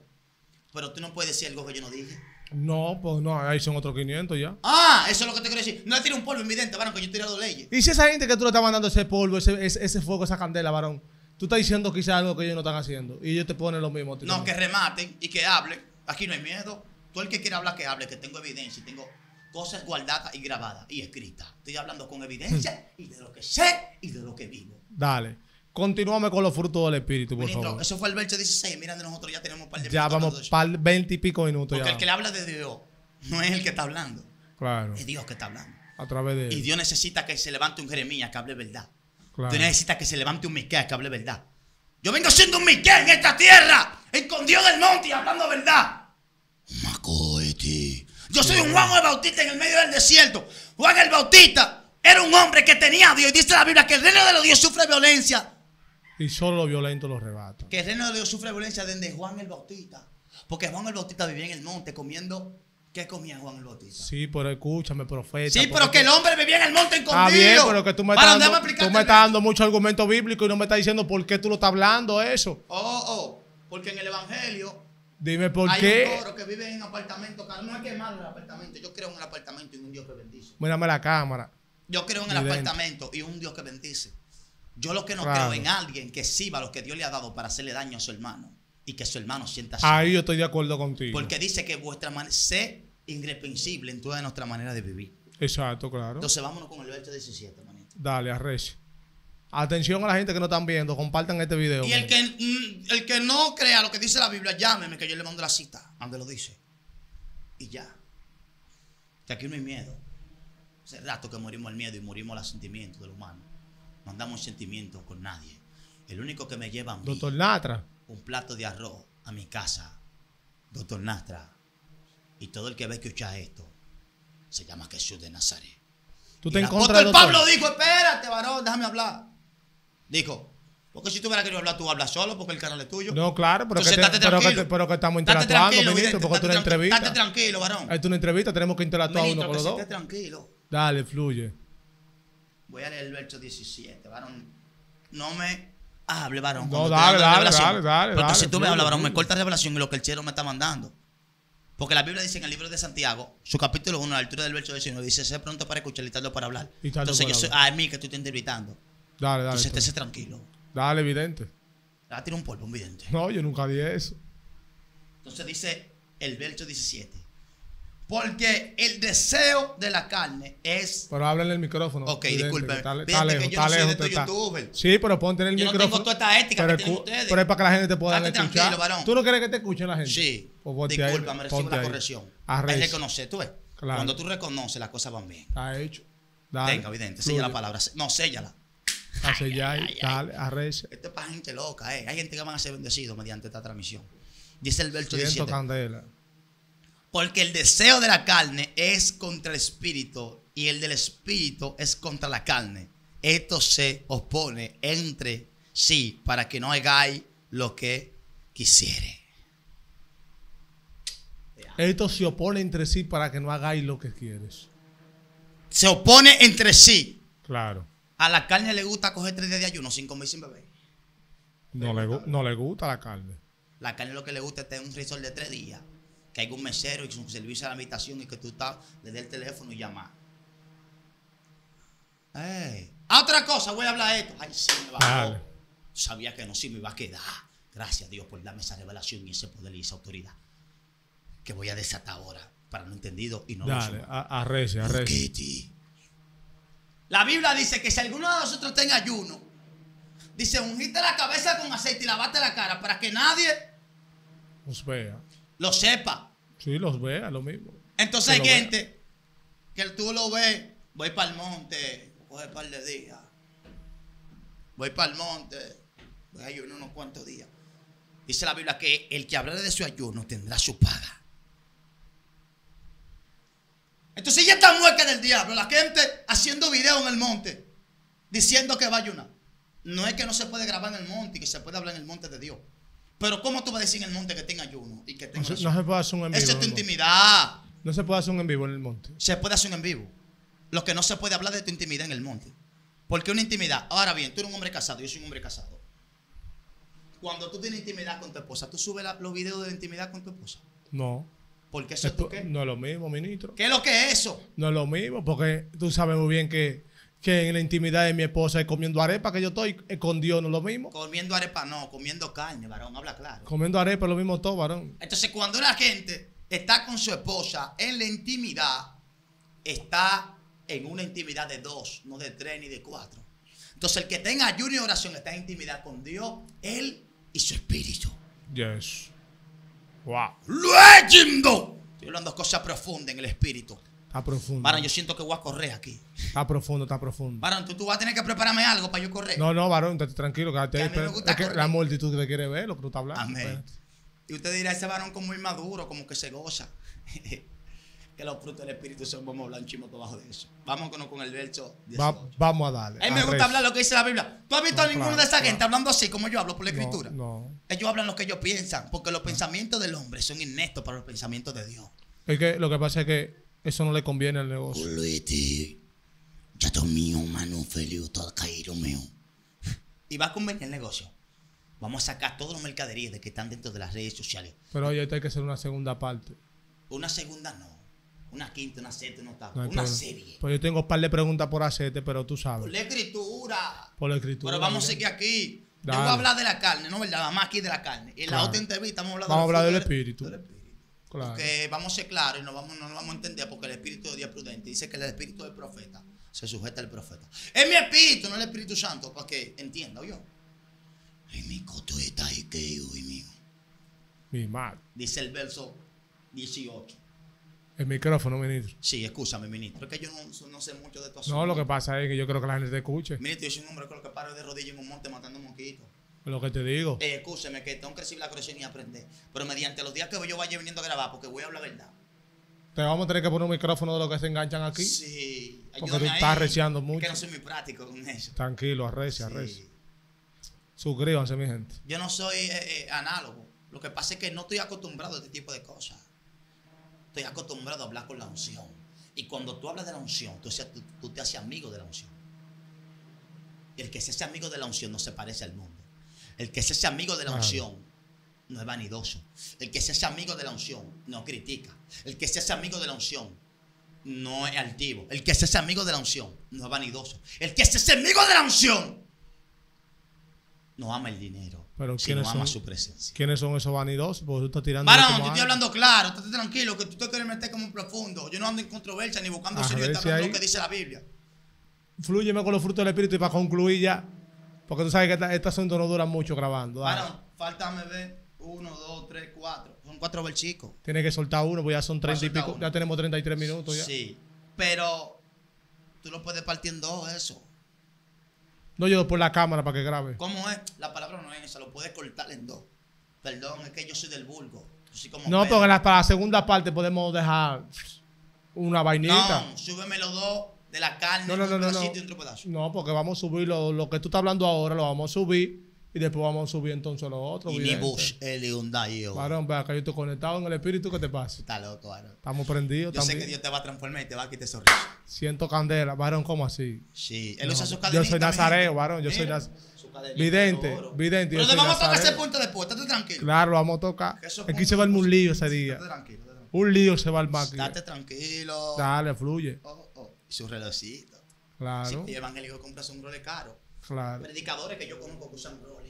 Pero tú no puedes decir algo que yo no dije. No, pues no, ahí son otros 500 ya. Ah, eso es lo que te quiero decir. No le un polvo invidente, varón, que yo he tirado leyes. Y si esa gente que tú le estás mandando ese polvo, ese, ese, ese fuego, esa candela, varón, tú estás diciendo quizás algo que ellos no están haciendo. Y ellos te ponen lo mismo. No, que rematen y que hablen. Aquí no hay miedo. Tú el que quiera hablar, que hable, que tengo evidencia y tengo cosas guardadas y grabadas y escritas. Estoy hablando con evidencia y de lo que sé y de lo que vivo. Dale. Continúame con los frutos del espíritu, por Ministro, favor. eso fue el verso 16. Mira, nosotros ya tenemos un par de Ya minutos de vamos para 20 y pico minutos Porque ya. el que le habla de Dios no es el que está hablando, Claro. es Dios que está hablando. A través de Y él. Dios necesita que se levante un Jeremías que hable verdad. Claro. Dios necesita que se levante un Miqueas que hable verdad. Yo vengo siendo un Miqueas en esta tierra, escondido del monte y hablando verdad. Yo soy un Juan el Bautista en el medio del desierto. Juan el Bautista era un hombre que tenía a Dios. Y dice la Biblia que el reino de los Dios sufre violencia. Y solo los violentos los rebatan. Que el reino de Dios sufre violencia desde Juan el Bautista. Porque Juan el Bautista vivía en el monte comiendo. ¿Qué comía Juan el Bautista? Sí, pero escúchame, profeta. Sí, pero que el hombre vivía en el monte escondido. Está bien, pero que tú me estás dando, tú me estás dando mucho argumento bíblico y no me estás diciendo por qué tú lo estás hablando eso. Oh, oh, porque en el Evangelio Dime por hay qué. un coro que vive en apartamento. que No es que es malo el apartamento. Yo creo en el apartamento y en un Dios que bendice. Mírame la cámara. Yo creo en el apartamento y un Dios que bendice. Yo lo que no Claro. creo en alguien que sirva lo que Dios le ha dado para hacerle daño a su hermano y que su hermano sienta así. Ahí yo estoy de acuerdo contigo. Porque dice que vuestra manera, sé irreprensible en toda nuestra manera de vivir. Exacto, claro. Entonces vámonos con el verso 17, manito. Dale, arreche. Atención a la gente que no están viendo, compartan este video. Y el que, mm, el que no crea lo que dice la Biblia, llámeme que yo le mando la cita, donde lo dice. Y ya. Que aquí no hay miedo. Hace rato que morimos el miedo y morimos los sentimientos del humano. No andamos en sentimientos con nadie. El único que me lleva a mí Doctor Natra. un plato de arroz a mi casa, doctor Nastra, y todo el que ve que escucha esto, se llama Jesús de Nazaret. Tú Y te el apóstol Pablo dijo, espérate, varón, déjame hablar. Dijo, porque si tú hubieras querido hablar, tú hablas solo, porque el canal es tuyo. No, claro, pero, que, Entonces, te- estate pero, que, te- pero que estamos interactuando, ministro, vidente, porque tú una entrevista. Estate tranquilo, varón. Es una entrevista, tenemos que interactuar Ministro, uno con los dos. tranquilo. Dale, fluye. Voy a leer el verso 17, varón. No me hable, varón. No, dale, dale, dale, dale, Porque dale, si tú me fluye, hablas, varón, me corta revelación y lo que el cielo me está mandando. Porque la Biblia dice en el libro de Santiago, su capítulo 1, a la altura del verso 19, dice, sé pronto para escuchar y tardo para hablar. Y tardo Entonces para yo soy a mí que tú estás entrevistando. Dale, dale. Entonces estése tranquilo. Dale, evidente. Le va a tirar un polvo, un vidente. No, yo nunca di eso. Entonces dice el verso 17. Porque el deseo de la carne es Pero háblale el micrófono. Ok, vidente, disculpe. que Está, está lejos, que yo está no soy de lejos. estos tú estás. youtubers. Sí, pero ponte en el Yo no micrófono. tengo toda esta ética pero, que tienen ustedes. pero es para que la gente te pueda escuchar. tranquilo, varón. ¿Tú no quieres que te escuche la gente? Sí. Pues Disculpa, me recibo la corrección. Es reconocer, tú ves. Claro. Cuando tú reconoces, las cosas van bien. Está hecho. Dale. Venga, evidente, sella la palabra. No, séllala. Ay, ahí. ay, Dale, arrecha. Esto es para gente loca, eh. Hay gente que van a ser bendecidos mediante esta transmisión. Dice el verso Siento 17. candela. Porque el deseo de la carne es contra el espíritu y el del espíritu es contra la carne. esto se opone entre sí para que no hagáis lo que quisiere. Esto se opone entre sí para que no hagáis lo que quieres. Se opone entre sí. Claro. A la carne le gusta coger tres días de ayuno sin comer sin beber. No le, gu- no le gusta la carne. La carne lo que le gusta es tener un resort de tres días. Que hay un mesero y un servicio a la habitación y que tú estás, le dé el teléfono y llamar. Ey. Ah, otra cosa, voy a hablar de esto. Ay, sí, me bajó. Dale. Sabía que no, sí me iba a quedar. Gracias a Dios por darme esa revelación y ese poder y esa autoridad. Que voy a desatar ahora para no entendido y no lo Dale, somos. a- arrece, arrece. Kitty. La Biblia dice que si alguno de nosotros tenga ayuno, dice, ungite la cabeza con aceite y lavate la cara para que nadie Los vea. lo sepa. Sí, los vea, lo mismo. Entonces Que hay vea. gente que tú lo ves, voy para el monte, coge un par de días. Voy para el monte, voy a ayunar unos cuantos días. Dice la Biblia que el que hablara de su ayuno tendrá su paga. Entonces ya está muerta del diablo. La gente haciendo video en el monte, diciendo que va a ayunar. No es que no se puede grabar en el monte y que se puede hablar en el monte de Dios. Pero ¿cómo tú vas a decir en el monte que tenga ayuno y que tenga No se, no se puede hacer un en vivo. Esa es tu intimidad. No se puede hacer un en vivo en el monte. Se puede hacer un en vivo. Lo que no se puede hablar de tu intimidad en el monte. Porque una intimidad. Ahora bien, tú eres un hombre casado, yo soy un hombre casado. Cuando tú tienes intimidad con tu esposa, tú subes la- los videos de intimidad con tu esposa. No. Porque eso es tu Esto- qué. no es lo mismo, ministro. ¿Qué es lo que es eso? No es lo mismo, porque tú sabes muy bien que, que en la intimidad de mi esposa y comiendo arepa que yo estoy eh, con Dios no es lo mismo. Comiendo arepa, no, comiendo carne, varón, habla claro. Comiendo arepa es lo mismo todo, varón. Entonces, cuando la gente está con su esposa en la intimidad, está en una intimidad de dos, no de tres ni de cuatro. Entonces, el que tenga ayuno y oración está en intimidad con Dios, Él y su espíritu. Yes. Wow. Leyendo. Estoy hablando de cosas profundas en el espíritu. Está profundo. Varón, yo siento que voy a correr aquí. Está profundo, está profundo. Varón, tú, tú vas a tener que prepararme algo para yo correr. No, no, varón, tranquilo. Que, Que a mí me gusta es que la multitud te quiere ver lo que tú estás hablando. Amén. Espérate. Y usted dirá, ese varón como muy maduro, como que se goza. que los frutos del Espíritu son, vamos a hablar un debajo de eso. Vámonos con el verso 18. Va- vamos a darle. a mí me gusta hablar lo que dice la Biblia. ¿Tú has visto No, a ninguno claro, de esa claro. gente hablando así como yo hablo por la escritura? No, Ellos hablan lo que ellos piensan, porque los pensamientos del hombre son innestos para los pensamientos de Dios. Es que lo que pasa es que eso no le conviene al negocio. Luete, ya está mío, mano, feliz, todo caído mío. Y va a convenir el negocio. Vamos a sacar todas las mercaderías de que están dentro de las redes sociales. Pero oye, esto hay que hacer una segunda parte. Una segunda no. Una quinta, una sexta, una octava. No una serie. Pues yo tengo un par de preguntas por hacerte, pero tú Por sabes. la escritura. Por la escritura. Pero vamos a seguir aquí. Yo voy a hablar de la carne, ¿no verdad? Más aquí de la carne. Y en la otra entrevista vamos a hablar, Vamos a hablar del espíritu. del espíritu. Claro. Porque vamos a ser claros y no, vamos, no vamos a entender porque el espíritu de Dios es prudente. Dice que el espíritu del profeta se sujeta al profeta. Es mi espíritu, no el Espíritu Santo, para que entienda yo. Y mi coto está que mío. Mi madre. Dice el verso 18. El micrófono, ministro. Sí, escúchame, ministro. Es que yo no, no sé mucho de tu No, lo que pasa es que yo creo que la gente te escuche. Ministro, yo soy un hombre con lo que paro de rodillas en un monte matando mosquitos. Es lo que te digo. Eh, escúcheme, que tengo que recibir la corrección y aprender. Pero mediante los días que yo vaya viniendo a grabar, porque voy a hablar verdad. Te vamos a tener que poner un micrófono de los que se enganchan aquí. Sí, Porque tú estás arreciando Es mucho. que no soy muy práctico con eso. Tranquilo, arrecia, Sí. arrecia. Suscríbanse, mi gente. Yo no soy eh, eh, análogo. Lo que pasa es que no estoy acostumbrado a este tipo de cosas. Estoy acostumbrado a hablar con la unción. Y cuando tú hablas de la unción, tú, seas- tú- tú te haces amigo de la unción. Y el que se hace amigo de la unción no se parece al mundo. El que se hace amigo de la unción no es vanidoso. El que se hace amigo de la unción no critica. El que se hace amigo de la unción no es altivo. El que se hace amigo de la unción no es vanidoso. El que se hace amigo de la unción no ama el dinero, Pero sino ¿quiénes ama son? su presencia. ¿Quiénes son esos vanidosos? Porque tú estás tirando. Como te estoy hablando claro, estate tranquilo, que tú te quieres meter como profundo. Yo no ando en controversia ni buscando serio, si lo que dice la Biblia. Flúyeme con los frutos del espíritu y para concluir ya. Porque tú sabes que esta- este asunto no dura mucho grabando. Varón, faltame ver uno, dos, tres, cuatro. Son cuatro versículos. Tienes que soltar uno, pues ya son 30 y pico. uno. Ya tenemos 33 minutos ya. Sí, pero tú lo puedes partir en dos, eso. No yo por la cámara para que grabe. ¿Cómo es? La palabra no es esa, lo puedes cortar en dos. Perdón, es que yo soy del vulgo. Yo soy como No, Pedro. porque la- para la segunda parte podemos dejar una vainita. No, súbeme los dos de la carne, No, no, no, un no. No, pedacito y otro pedazo. no porque vamos a subir lo, lo que tú estás hablando ahora, lo vamos a subir y después vamos a subir entonces lo otro. Y ni vidente. Bush, el Hyundai, yo. Varón, vea que yo estoy conectado en el espíritu, ¿qué te pasa? Está loco, varón. Estamos prendidos Yo sé que Dios te va a transformar y te va a quitar sonrisa. Siento candela. Varón, ¿cómo así? Sí, él No, usa su yo cadenita. soy mi nazareo, varón, yo soy Mira, naz- su cadenita Vidente, vidente, yo Pero te vamos a tocar ese nazareo. punto después, estate tranquilo. Claro, lo vamos a tocar. Aquí se va a un lío ese día. Estate tranquilo, estate tranquilo. Un lío se va a armar aquí. Estate tranquilo. Dale, fluye. Oh, oh. Y su relojcito. Claro, Si el evangélico compras un role caro. claro. Predicadores que yo conozco que usan role.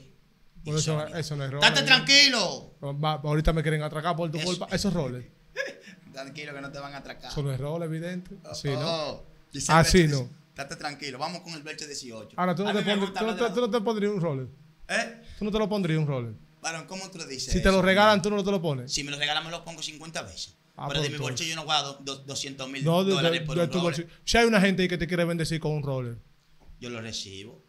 Eso, eso no es rol. Estate tranquilo. Va- ahorita me quieren atracar por tu Eso. culpa. Esos roles. Tranquilo que no te van a atracar. Eso no es rol, evidente. Sí, ¿no? Oh, el Así verso no. 18. Estate tranquilo. Vamos con el verso 18. Ahora, tú no, te, tú, no hablar te, de tú no te pondrías un rol. la- ¿Eh? Tú no te lo pondrías un rol. Varón, ¿cómo tú le dices Si te eso? lo regalan, tú no te lo pones. Si me lo regalan, me lo pongo 50 veces. Ah, Pero de pues, mi bolsillo yo no guardo do- 200 mil No, dólares por un roble. bolsillo. Si hay una gente ahí que te quiere bendecir con un roller. Yo lo recibo.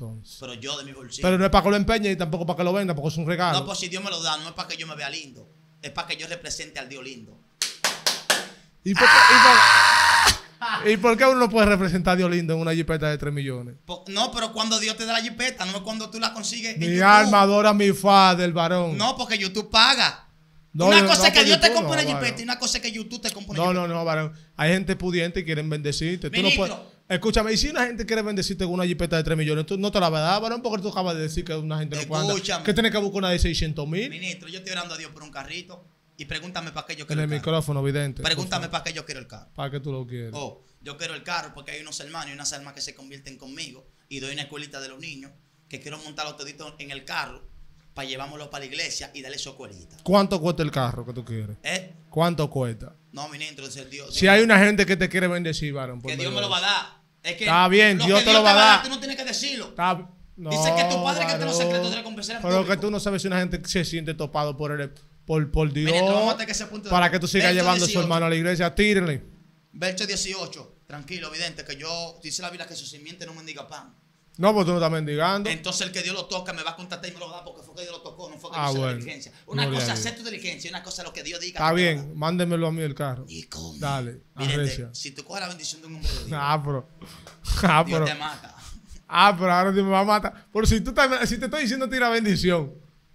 Entonces. Pero yo de mi bolsillo. Pero no es para que lo empeñe y tampoco para que lo venda, porque es un regalo. no, pues si Dios me lo da, no es para que yo me vea lindo. Es para que yo represente al Dios lindo. ¿Y, por qué, y por- y por qué uno no puede representar a Dios lindo en una jipeta de 3 millones? No, pero cuando Dios te da la jipeta, no es cuando tú la consigues en Mi YouTube. alma adora mi fa del varón. No, porque YouTube paga. No, una no, cosa no, es que Dios te compone una jipeta y una cosa es que YouTube te compone No, no, no, varón. Hay gente pudiente y quieren bendecirte. Tú no Ministro. puedes. Escúchame, y si una gente quiere bendecirte con una jipeta de 3 millones, tú no te la vas a dar, varón, porque tú acabas de decir que una gente no puede. Escúchame. Que tiene que buscar una de 600 mil. Ministro, yo estoy orando a Dios por un carrito y pregúntame para qué yo En quiero el el carro. micrófono, vidente. Pregúntame para qué yo quiero el carro. Para que tú lo quieres. Oh, yo quiero el carro porque hay unos hermanos y unas almas que se convierten conmigo y doy una escuelita de los niños que quiero montarlos toditos en el carro para llevármelo para la iglesia y darle su escuelita. ¿Cuánto cuesta el carro que tú quieres? ¿Eh? ¿Cuánto cuesta? No, ministro, es el Dios. Si hay una gente que te quiere bendecir, varón. que Dios me lo va a dar. Es que Está bien, lo Dios que te lo va a dar. Tú no tienes que decirlo. Está- no, Dice que tu padre que te los secretos de la confesión en Pero que tú no sabes si una gente se siente topado por el, por, por Dios. Que para que tú sigas llevando a su 18. hermano a la iglesia. Tírenle. Verso 18. Tranquilo, evidente, que yo, dice la Biblia que su simiente no mendiga pan. No, pues tú no estás mendigando. Entonces el que Dios lo toca me va a contactar y me lo da porque fue que Dios lo tocó, no fue que Ah, yo hice bueno. la diligencia. Una cosa es Dios. hacer tu diligencia y una cosa es lo que Dios diga. Está bien, mándemelo a mí el carro. Y come. Dale, arrecia. si tú coges la bendición de un hombre de Dios, Ah, pero. Ah, Dios pero. te mata. Ah, pero ahora Dios me va a matar. Por si tú estás- si te estoy diciendo tira bendición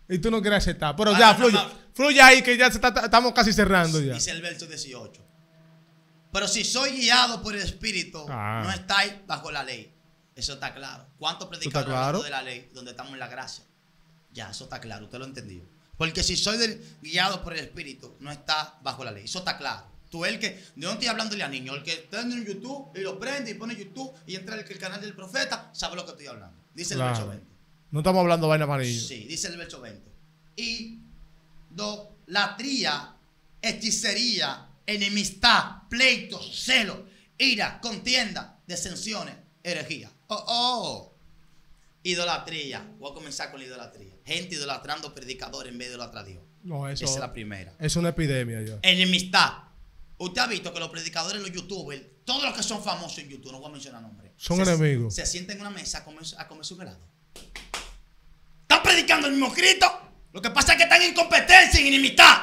y tú no quieres aceptar. Pero ya, fluye. Fluye ahí que ya está- estamos casi cerrando ya. Dice el verso 18. Pero si soy guiado por el Espíritu, Ah. no estáis bajo la ley. Eso está claro. ¿Cuántos predicadores claro? de la ley donde estamos en la gracia? Ya, eso está claro. Usted lo entendió. Porque si soy del- guiado por el Espíritu, no está bajo la ley. Eso está claro. Tú el que, no estoy hablándole a niños, el que está en YouTube y lo prende y pone YouTube y entra el, el canal del profeta, sabe lo que estoy hablando. Dice el verso Claro. 20. No estamos hablando vaina para niños. Sí, dice el verso 20. Y latría, hechicería, enemistad, pleitos, celos, ira, contienda, desensiones, herejía. Oh, oh. Idolatría. Voy a comenzar con la idolatría. Gente idolatrando predicadores en vez de idolatrar a Dios. No, eso Esa es la primera. es una epidemia ya. Enemistad. Usted ha visto que los predicadores, los youtubers, todos los que son famosos en YouTube, no voy a mencionar nombres. Son se, enemigos. Se sienten en una mesa a comer, a comer su helado. Están predicando el mismo Cristo. Lo que pasa es que están en competencia, en enemistad.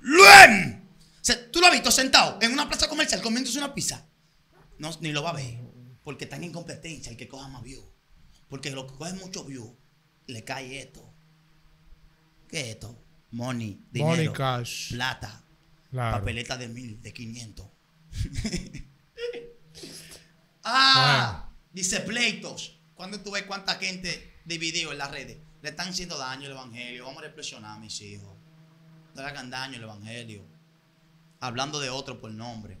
¡Luen! Se- ¿Tú lo has visto sentado en una plaza comercial comiéndose una pizza? No, ni lo va a ver. Porque están en competencia, el que coja más views. Porque lo que coge mucho views, le cae esto. ¿Qué es esto? Money, dinero, Money cash. plata, Claro. papeleta de mil, de 500. ah, dice pleitos. Cuando tú ves cuánta gente dividido en las redes, le están haciendo daño al evangelio. Vamos a reflexionar, mis hijos. No le hagan daño al evangelio. Hablando de otro por nombre.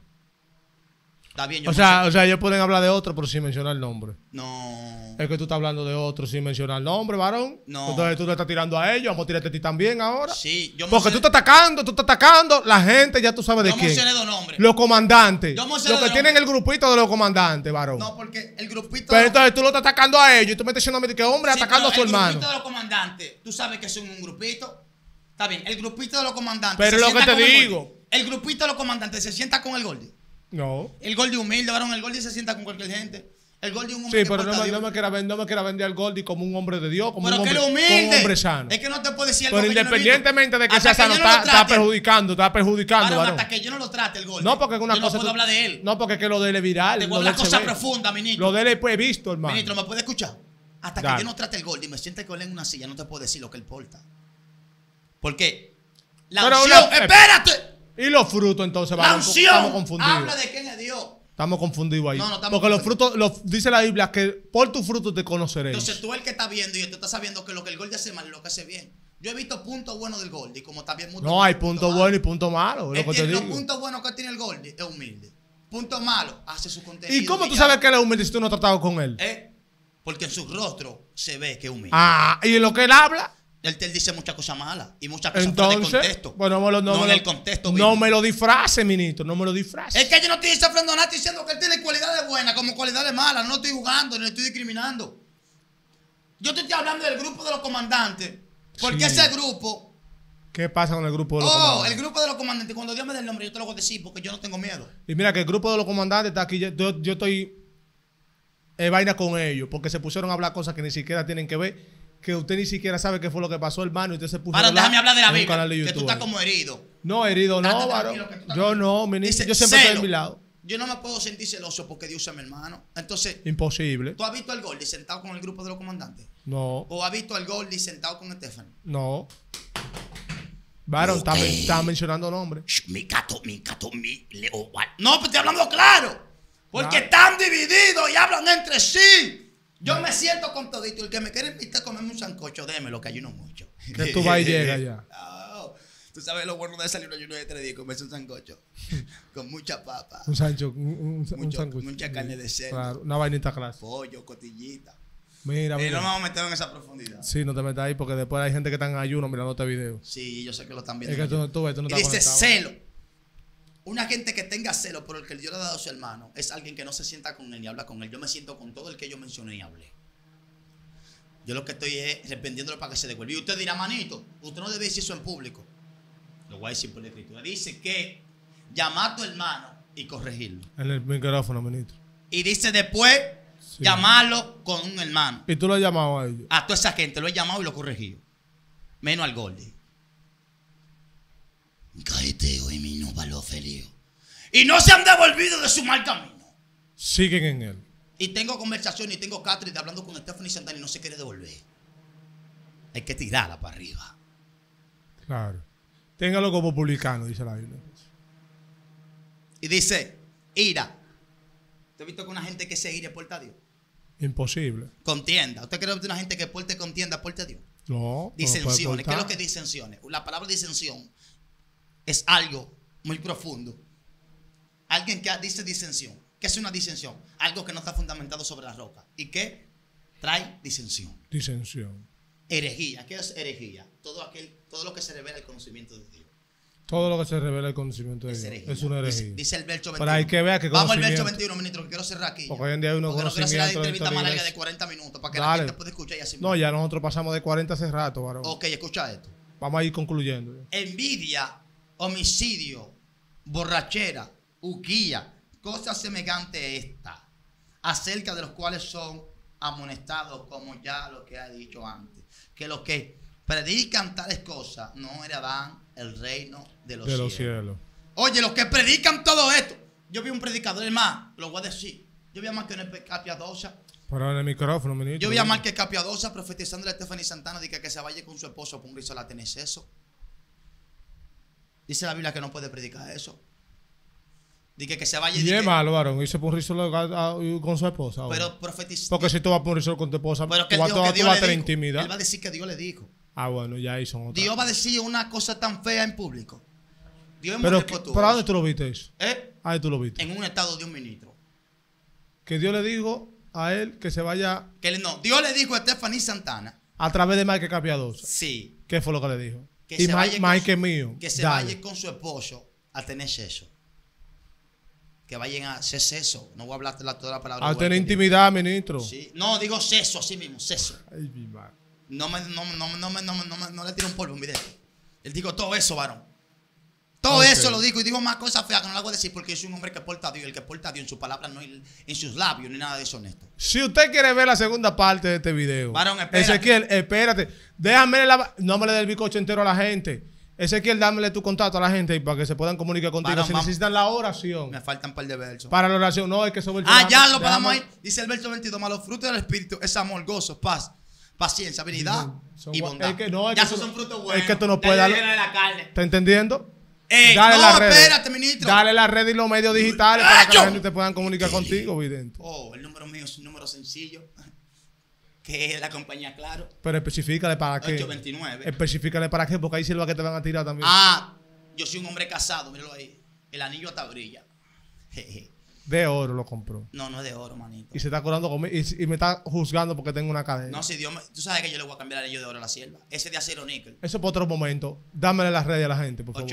Está bien, yo O no sea, sé- o sea, ellos pueden hablar de otro, pero sin mencionar el nombre. no. Es que tú estás hablando de otro sin mencionar el nombre, varón. No. Entonces tú le estás tirando a ellos, vamos a tirarte a ti también ahora. Sí, yo Porque tú estás atacando, tú estás atacando, la gente ya tú sabes de yo quién. mencioné dos nombres. Los comandantes. Yo mencioné Los que tienen el grupito de los comandantes, varón. No, porque el grupito. Pero entonces tú lo estás atacando a ellos y tú me estás diciendo a mí que hombre Sí, atacando a su hermano. El grupito de los comandantes, tú sabes que son un grupito. Está bien, el grupito de los comandantes. Pero lo que te el digo. Goldie. El grupito de los comandantes se sienta con el Goldie. No. El Goldie humilde, varón, el Goldie se sienta con cualquier gente. El Goldie es un hombre Sí, pero no me, no me quiera vender, no me quiera vender al Goldie como un hombre de Dios, como Pero un que hombre, es como un hombre sano. Es que no te puedo decir algo Pero que yo no he visto. independientemente de que Hasta sea sano, yo no está, lo está trate. perjudicando, está perjudicando, Varón, varón. hasta que yo no lo trate el Goldie. No, porque es una yo cosa. no puedo tú- hablar de él. No, porque es que lo de él es viral. Te lo voy a de hablar él se cosas ve. profundas, ministro. Lo de él pues, visto, hermano. Ministro, ¿me puede escuchar? Hasta Dale. que yo no trate el Goldie y me siente con él en una silla, no te puedo decir lo que él porta. Porque la Pero unción, una- espérate. Y los frutos, entonces, La varón, estamos unción confundidos. habla de quién es Dios. Estamos confundidos ahí. No, no, estamos porque los frutos, los- dice la Biblia que por tus frutos te conoceréis. Entonces tú el que está viendo y tú estás sabiendo que lo que el Goldie hace mal y lo que hace bien. Yo he visto puntos buenos del Goldie, como también muchos no, hay puntos buenos y puntos malos, es lo que Los puntos buenos que tiene el Goldie es humilde. Puntos malos, hace su contenido. ¿Y cómo tú sabes que él es humilde si tú no has tratado con él? ¿Eh? Porque en su rostro se ve que es humilde. Ah, y en lo que él habla, Él te dice muchas cosas malas y muchas cosas fuera entonces, contexto. bueno, no me lo, no No me en lo- el contexto No me lo disfrace, ministro, no me lo disfrace. Es que yo no estoy desafiando nada, estoy diciendo que él tiene cualidades buenas como cualidades malas. No estoy jugando, ni estoy discriminando. Yo te estoy hablando del grupo de los comandantes. Porque Sí. ese grupo. ¿Qué pasa con el grupo de los Oh, comandantes? el grupo de los comandantes. Cuando Dios me dé el nombre, yo te lo voy a decir porque yo no tengo miedo. Y mira que el grupo de los comandantes está aquí. Yo, estoy en vaina con ellos porque se pusieron a hablar cosas que ni siquiera tienen que ver. Que usted ni siquiera sabe qué fue lo que pasó, hermano. Y usted se puso Ahora déjame hablar de la Biblia. de Que tú estás como herido. No, herido, no, varón. Yo no, ministro. Dice, Yo siempre estoy celo. a mi lado. Yo no me puedo sentir celoso porque Dios es mi hermano. Entonces, Imposible. ¿tú has visto al Goldie sentado con el grupo de los comandantes? No, ¿O has visto al Goldie sentado con Estefan? no. Varón, está, Ok. está mencionando nombres. Mi gato, mi gato, mi leo. No, pero estoy hablando claro. Porque Claro. están divididos y hablan entre sí. Yo me siento con todito. El que me quiere invitar a comerme un sancocho, démelo, que ayuno mucho. Que tú vas y llegas ya. No, Tú sabes lo bueno de salir un ayuno de tres días y comerse un sancocho. con mucha papa, Un sancho, un, un, Mucho- mucha carne de cerdo. Claro, una vainita clase. pollo, cotillita. Mira, Y mira. no me vamos a meter en esa profundidad. Sí, no te metas ahí porque después hay gente que está en ayuno mirando este video. Sí, yo sé que lo están Es viendo. que tú, tú tú no y estás dice conectado. celo. Una gente que tenga celo por el que Dios le ha dado a su hermano es alguien que no se sienta con él ni habla con él. Yo me siento con todo el que yo mencioné y hablé. Yo lo que estoy es arrepentiéndolo para que se devuelva. Y usted dirá, manito, usted no debe decir eso en público. Lo voy a decir por la escritura. Dice que llamar a tu hermano y corregirlo. En el micrófono, ministro. Y dice después Sí. llamarlo con un hermano. Y tú lo has llamado a ellos. A toda esa gente lo he llamado y lo he corregido. Menos al Goldie. Caeteo y mi no feliz. Y no se han devolvido de su mal camino. Siguen en él. Y tengo conversación y tengo Catherine hablando con Stephanie Santana y no se quiere devolver. Hay que tirarla para arriba. Claro. Téngalo como publicano, dice la Biblia. Y dice, ira. ¿Usted ha visto que una gente que se ire porta a Dios? Imposible. Contienda. ¿Usted cree que una gente que porte contienda porte a Dios? No. Disensiones. ¿Qué es lo que es disensiones? La palabra disensión es algo muy profundo. Alguien que dice disensión. ¿Qué es una disensión? Algo que no está fundamentado sobre la roca. ¿Y qué? Trae disensión. Disensión. Herejía. ¿Qué es herejía? Todo, aquel, todo lo que se revela el conocimiento de Dios. Todo lo que se revela el conocimiento de Es Dios. herejía. Es una herejía. Dice, dice el verso 21. Pero hay que ver que Vamos al verso conocimiento. 21, ministro, que quiero cerrar aquí. Porque hoy en día hay unos Porque no quiero hacer la conocimientos entrevista más la larga de iglesia. 40 minutos para que la Dale. gente pueda escuchar y así No, ya nosotros pasamos de 40 hace rato, varón. Ok, escucha esto. Vamos a ir concluyendo. envidia, homicidio, borrachera, uquía, cosas semejantes a esta, acerca de los cuales son amonestados, como ya lo que ha dicho antes, que los que predican tales cosas no heredarán el reino de los, de los cielos. cielos. Oye, los que predican todo esto, yo vi un predicador, es más, lo voy a decir, yo vi a más que una capiadosa, Pero en el micrófono, ministro. yo vi a más que capiadosa profetizando a Stephanie Santana de que, que se vaya con su esposo por un riso la tenés eso. Dice la Biblia que no puede predicar eso. Dice que se vaya Y di es que- malo, varón. Irse por un risol con su esposa. Pero profetizó. Porque si tú vas por un risol con tu esposa, Pero tú que él vas, tú que tú vas a tener intimidad. Él va a decir que Dios le dijo. Ah, bueno, ya ahí son otras. Dios va a decir una cosa tan fea en público. Dios es muy Pero, respetuoso. ¿pero a dónde tú lo viste eso? ¿Eh? ¿A dónde tú lo viste? En un estado de un ministro. Que Dios le dijo a él que se vaya Que no, Dios le dijo a Stephanie Santana, a través de Mike Capiadosa. sí, ¿Qué fue lo que le dijo? Que y se vaya Mike, con Mike su- es mío. que se Dale. vaya con su esposo a tener sexo. Que vayan a hacer sexo. No voy a hablar la, toda la palabra. A buena tener digo. intimidad, ministro. Sí. No, digo sexo, así mismo, sexo. Ay, mi madre. No me, no, no, no, no, no, me- no le tiro un polvo, mire. Él dijo todo eso, varón. Todo eso lo digo y digo más cosas feas que no las voy a decir porque soy un hombre que porta a Dios y el que porta a Dios en su palabra no en sus labios ni nada de eso honesto. Si usted quiere ver la segunda parte de este video, Varón, espérate. Ezequiel, espérate. Déjame la, no me le dé el bicocho entero a la gente. Ezequiel, dámele tu contacto a la gente para que se puedan comunicar contigo. Varón, si vamos. necesitan la oración. Me faltan un par de versos. Para la oración, no, es que sobre el Ah, ya lo podamos ir. Dice el verso 22, más los frutos del Espíritu es amor, gozo, paz, paciencia, habilidad y bondad. es que no, es ya que esos son frutos buenos. es que tú no puedes le darlo- dieron la carne. ¿Está entendiendo? Eh, Dale no, las redes. espérate, ministro. Dale la red y los medios digitales para que la gente te puedan comunicar contigo, vidente. Oh, el número mío es un número sencillo. Que es la compañía Claro. Pero especifícale para qué. 829. Especifícale para qué, porque ahí sirva que te van a tirar también. Ah, yo soy un hombre casado, míralo ahí. El anillo hasta brilla. Jeje. De oro lo compró. No, no es de oro, manito. Y se está curando conmigo. Y, y me está juzgando porque tengo una cadena. No, si Dios me, Tú sabes que yo le voy a cambiar el anillo de oro a la sierva. Ese de acero níquel. Eso por otro momento. Dámele las redes a la gente, por favor.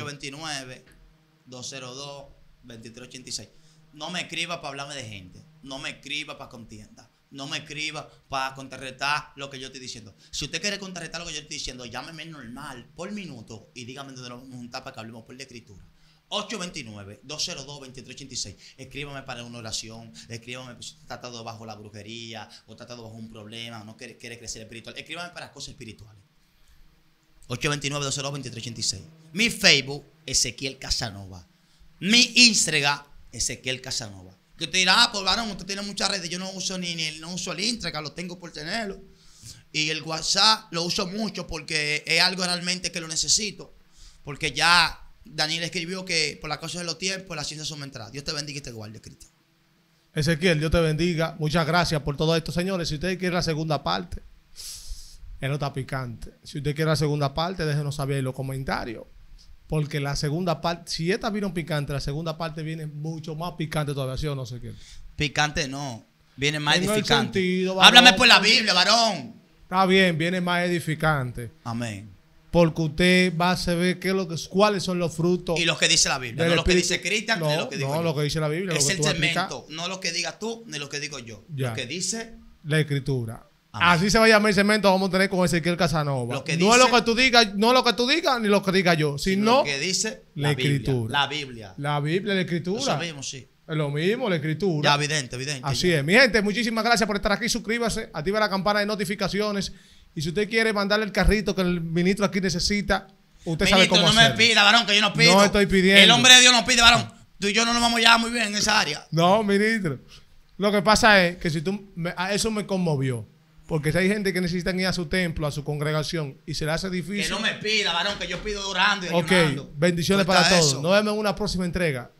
829-202-2386. No me escriba para hablarme de gente. No me escriba para contienda. No me escriba para contrarrestar lo que yo estoy diciendo. Si usted quiere contrarrestar lo que yo estoy diciendo, llámeme normal por minuto y dígame dónde nos vamos a juntar para que hablemos por la escritura. 829-202-2386. Escríbame para una oración. Escríbame si está tratado bajo la brujería o tratado bajo un problema. No quiere, quiere crecer espiritual. Escríbame para cosas espirituales. 829-202-2386. Mi Facebook, Ezequiel Casanova. Mi Instagram, Ezequiel Casanova. Que usted dirá, ah, pues varón, usted tiene muchas redes. Yo no uso ni, ni no uso el Instagram, lo tengo por tenerlo. Y el WhatsApp lo uso mucho porque es algo realmente que lo necesito. Porque ya Daniel escribió que por la cosa de los tiempos, las ciencias son entradas. Dios te bendiga y te guarde, Cristo. Ezequiel, Dios te bendiga. Muchas gracias por todo esto, señores. Si usted quiere la segunda parte, él no está picante. Si usted quiere la segunda parte, déjenos saber en los comentarios. Porque la segunda parte, si esta vino picante, la segunda parte viene mucho más picante todavía, ¿sí o no, Ezequiel? Picante no. Viene más En edificante. sentido, varón. Háblame por la Biblia, varón. Está bien, viene más edificante. Amén. Porque usted va a saber qué es lo que, cuáles son los frutos. Y lo que dice la Biblia, no lo que dice Cristian, no, ni lo que digo no, yo. lo que dice la Biblia. es lo que el cemento, no lo que digas tú, ni lo que digo yo. Ya. Lo que dice, La escritura. Amén. Así se va a llamar el cemento, vamos a tener con Ezequiel Casanova. Lo que no es lo que tú digas, no lo que tú digas, ni lo que diga yo, sino lo que dice la Biblia, escritura. La Biblia. la Biblia, la escritura. mismo, sí. Es lo mismo, la escritura. Ya, evidente, evidente. Así ya. es. Mi gente, muchísimas gracias por estar aquí. Suscríbase, activa la campana de notificaciones. Y si usted quiere mandarle el carrito que el ministro aquí necesita, usted sabe cómo no me hacerlo. pida, varón, que yo no pido. No estoy pidiendo. El hombre de Dios no pide, varón. Tú y yo no nos vamos ya muy bien en esa área. No, ministro. Lo que pasa es que si tú, me- a eso me conmovió. Porque si hay gente que necesitan ir a su templo, a su congregación, y se le hace Que difícil. no me pida, varón, que yo pido orando y Ok, ayunando. bendiciones para todos. eso. Nos vemos en una próxima entrega.